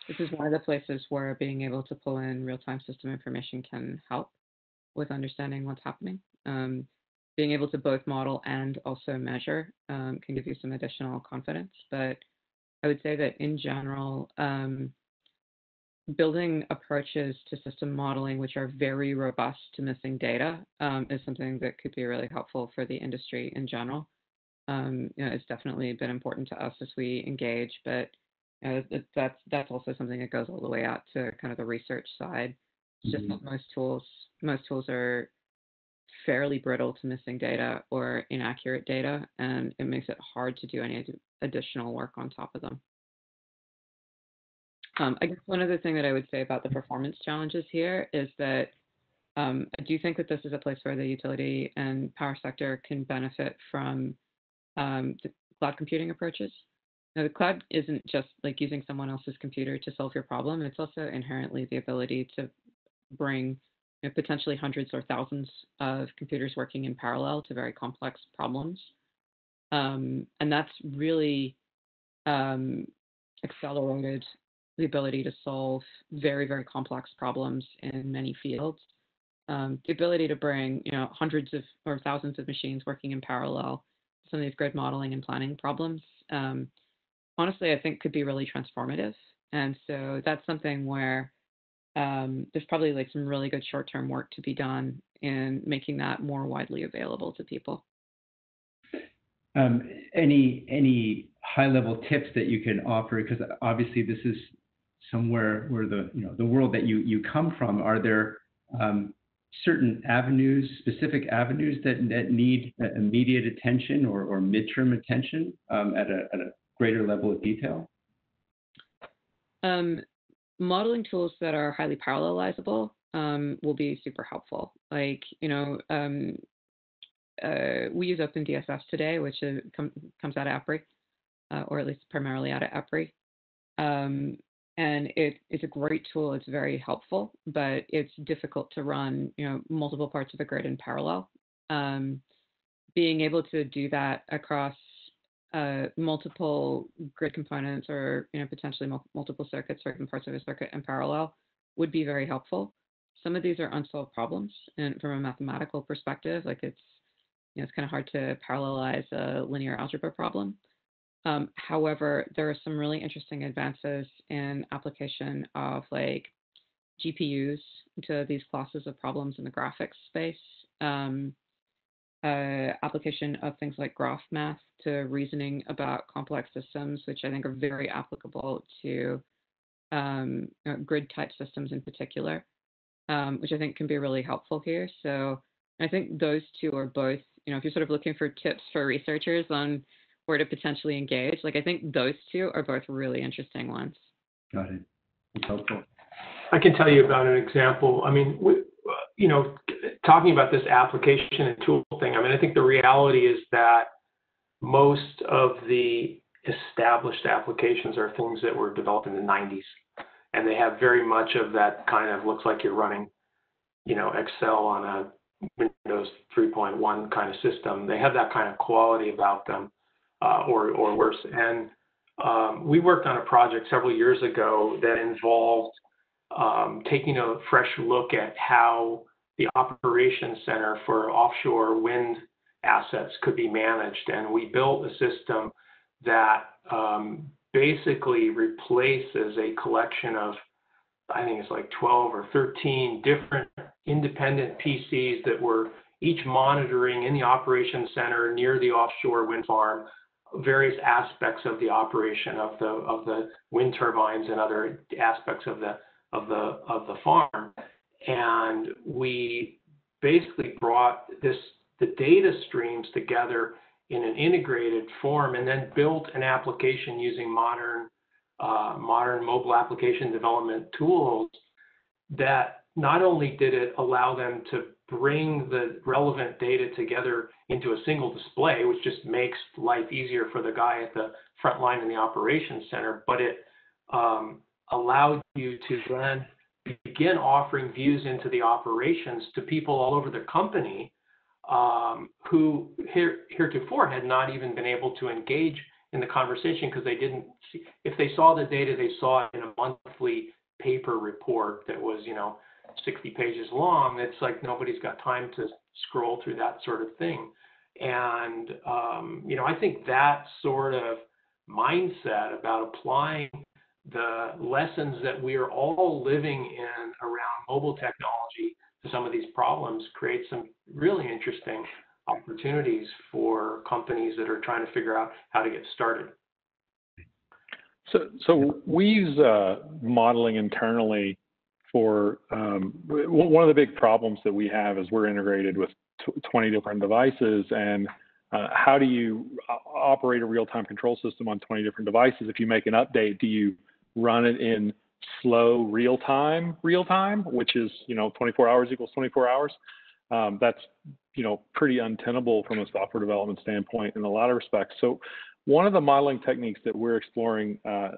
this is one of the places where being able to pull in real-time system information can help with understanding what's happening. Um, being able to both model and also measure um, can give you some additional confidence, but I would say that in general, um, building approaches to system modeling which are very robust to missing data um, is something that could be really helpful for the industry in general. Um, you know, it's definitely been important to us as we engage, but you know, that's that's also something that goes all the way out to kind of the research side. It's just most tools most tools are fairly brittle to missing data or inaccurate data, and it makes it hard to do any additional work on top of them. Um, I guess one other thing that I would say about the performance challenges here is that um, I do think that this is a place where the utility and power sector can benefit from um, cloud computing approaches. Now, the cloud isn't just like using someone else's computer to solve your problem. It's also inherently the ability to bring you know, potentially hundreds or thousands of computers working in parallel to very complex problems. Um, and that's really um, accelerated the ability to solve very, very complex problems in many fields. Um, the ability to bring, you know, hundreds of or thousands of machines working in parallel, some of these grid modeling and planning problems, um, honestly, I think could be really transformative. And so that's something where um, there's probably like some really good short-term work to be done in making that more widely available to people. Um, any any high-level tips that you can offer? Because obviously this is somewhere where the you know the world that you you come from. Are there um, certain avenues, specific avenues that that need immediate attention or, or midterm attention um, at a at a greater level of detail? Um, modeling tools that are highly parallelizable um, will be super helpful. Like, you know, um, uh, we use OpenDSS today, which is, com comes out of EPRI, uh, or at least primarily out of EPRI. Um, and it's a great tool. It's very helpful, but it's difficult to run, you know, multiple parts of a grid in parallel. Um, being able to do that across uh, multiple grid components or you know potentially mul multiple circuits, certain parts of a circuit in parallel would be very helpful. Some of these are unsolved problems, and from a mathematical perspective, like it's you know it's kind of hard to parallelize a linear algebra problem. Um, however, there are some really interesting advances in application of like GPUs to these classes of problems in the graphics space. Um, uh, application of things like graph math to reasoning about complex systems, which I think are very applicable to um, know, grid type systems in particular, um, which I think can be really helpful here. So I think those two are both, you know, if you're sort of looking for tips for researchers on where to potentially engage, like I think those two are both really interesting ones. Got it. That's helpful. I can tell you about an example. I mean, we, you know, talking about this application and tool thing, I mean, I think the reality is that most of the established applications are things that were developed in the 90s, and they have very much of that kind of looks like you're running, you know, Excel on a Windows 3.1 kind of system. They have that kind of quality about them, or or worse. And um, we worked on a project several years ago that involved um, taking a fresh look at how the operations center for offshore wind assets could be managed. And we built a system that um, basically replaces a collection of, I think it's like 12 or 13 different independent PCs that were each monitoring in the operations center near the offshore wind farm various aspects of the operation of the of the wind turbines and other aspects of the of the of the farm. And we basically brought this the data streams together in an integrated form and then built an application using modern uh, modern mobile application development tools that not only did it allow them to bring the relevant data together into a single display, which just makes life easier for the guy at the front line in the operations center, but it um, allowed you to then begin offering views into the operations to people all over the company um, who here, heretofore had not even been able to engage in the conversation because they didn't see, if they saw the data, they saw it in a monthly paper report that was, you know, 60 pages long. It's like nobody's got time to scroll through that sort of thing. And, um, you know, I think that sort of mindset about applying the lessons that we are all living in around mobile technology to some of these problems creates some really interesting opportunities for companies that are trying to figure out how to get started. So, so we use uh, modeling internally for um, one of the big problems that we have is we're integrated with 20 different devices and uh, how do you operate a real-time control system on 20 different devices? If you make an update, do you run it in slow real time, real time, which is, you know, 24 hours equals 24 hours. Um, that's, you know, pretty untenable from a software development standpoint in a lot of respects. So one of the modeling techniques that we're exploring uh,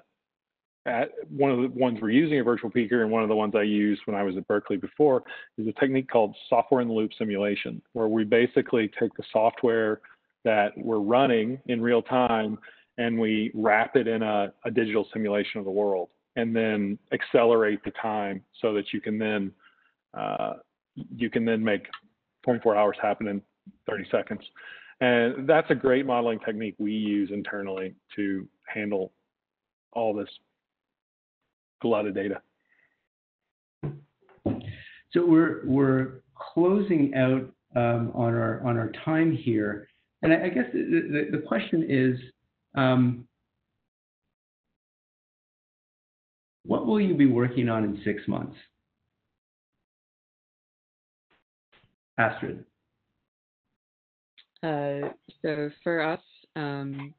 at one of the ones we're using at Virtual Peaker and one of the ones I used when I was at Berkeley before is a technique called software in the loop simulation, where we basically take the software that we're running in real time and we wrap it in a, a digital simulation of the world and then accelerate the time so that you can then uh, you can then make 24 hours happen in 30 seconds. And that's a great modeling technique we use internally to handle all this glut of data. So we're we're closing out um, on our on our time here, and I, I guess the, the, the, question is, um, what will you be working on in six months, Astrid? Uh, so for us, um,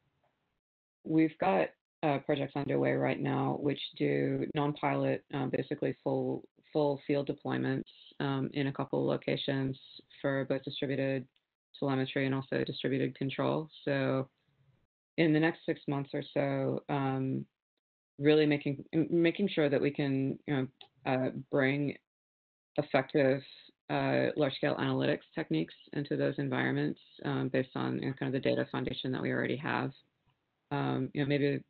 we've got uh, projects underway right now which do non-pilot, um, basically full full field deployments um, in a couple locations for both distributed telemetry and also distributed control. So in the next six months or so, um, really making making sure that we can you know, uh, bring effective uh, large scale analytics techniques into those environments um, based on you know, kind of the data foundation that we already have. Um, you know, maybe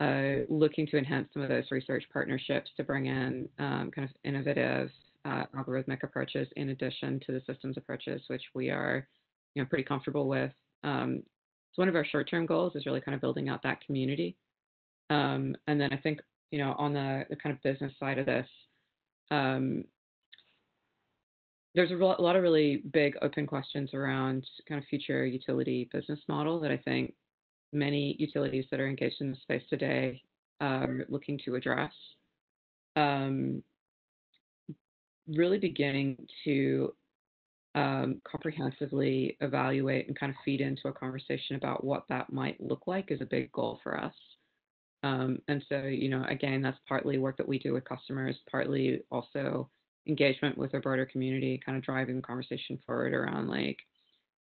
uh, looking to enhance some of those research partnerships to bring in um, kind of innovative uh, algorithmic approaches in addition to the systems approaches, which we are, you know, pretty comfortable with. Um, so one of our short-term goals is really kind of building out that community. Um, and then I think, you know, on the, the kind of business side of this, um, there's a lot of really big open questions around kind of future utility business model that I think many utilities that are engaged in the space today are looking to address. Um, really beginning to um, comprehensively evaluate and kind of feed into a conversation about what that might look like is a big goal for us. Um, and so, you know, again, that's partly work that we do with customers, partly also engagement with a broader community, kind of driving the conversation forward around like,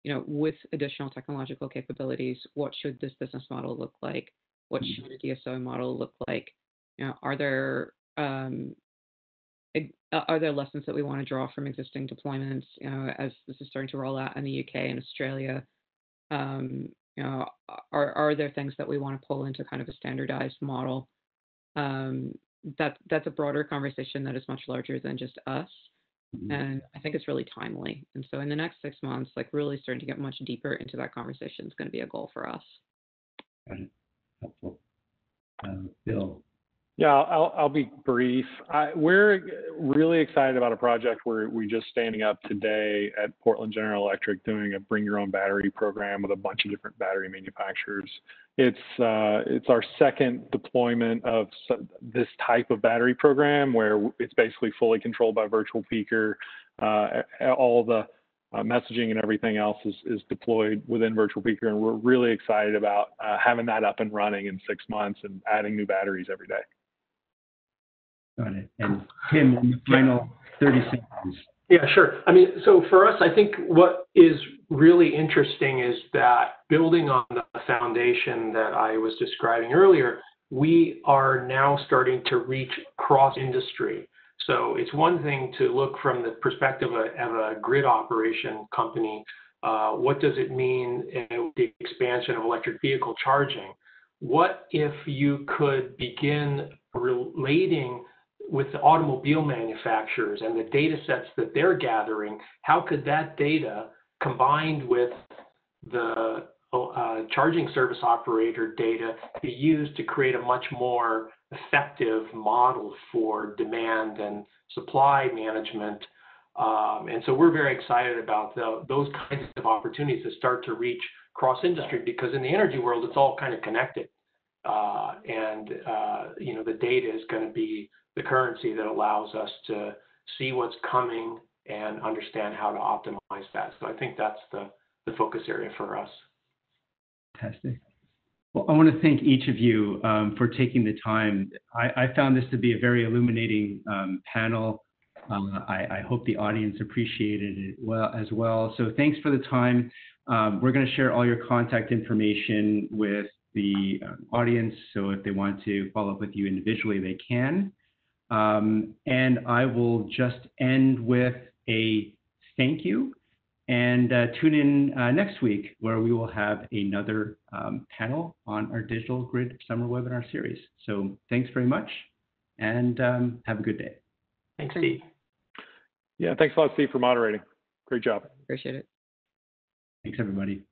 you know, with additional technological capabilities, what should this business model look like? What mm-hmm. should a DSO model look like? You know, are there um, are there lessons that we want to draw from existing deployments? You know, as this is starting to roll out in the UK and Australia, um, you know, are are there things that we want to pull into kind of a standardized model? Um, that that's a broader conversation that is much larger than just us. Mm-hmm. And I think it's really timely. And so in the next six months, like really starting to get much deeper into that conversation is going to be a goal for us. Helpful. Uh, Bill. Yeah, I'll, I'll be brief. I, we're really excited about a project where we just standing up today at Portland General Electric doing a bring your own battery program with a bunch of different battery manufacturers. It's uh, it's our second deployment of this type of battery program where it's basically fully controlled by Virtual Peaker. Uh, all the uh, messaging and everything else is, is deployed within Virtual Peaker, and we're really excited about uh, having that up and running in six months and adding new batteries every day. Got it. And Tim, in the final 30 seconds. Yeah, sure. I mean, so for us, I think what is really interesting is that building on the foundation that I was describing earlier, we are now starting to reach cross industry. So it's one thing to look from the perspective of a, of a grid operation company. Uh, what does it mean in the expansion of electric vehicle charging? What if you could begin relating with the automobile manufacturers and the data sets that they're gathering, how could that data combined with the uh, charging service operator data be used to create a much more effective model for demand and supply management? Um, and so we're very excited about the, those kinds of opportunities to start to reach cross industry because in the energy world, it's all kind of connected. Uh, and uh, you know the data is going to be the currency that allows us to see what's coming and understand how to optimize that. So I think that's the, the focus area for us. Fantastic. Well, I want to thank each of you um, for taking the time. I, found this to be a very illuminating um, panel. Uh, I, I, hope the audience appreciated it well as well. So thanks for the time. Um, we're going to share all your contact information with the audience. So if they want to follow up with you individually, they can. Um, and I will just end with a thank you And uh, tune in uh, next week where we will have another um, panel on our Digital Grid Summer Webinar Series. So thanks very much and um, have a good day. Thanks, Steve. Yeah, thanks a lot, Steve, for moderating. Great job. Appreciate it. Thanks, everybody.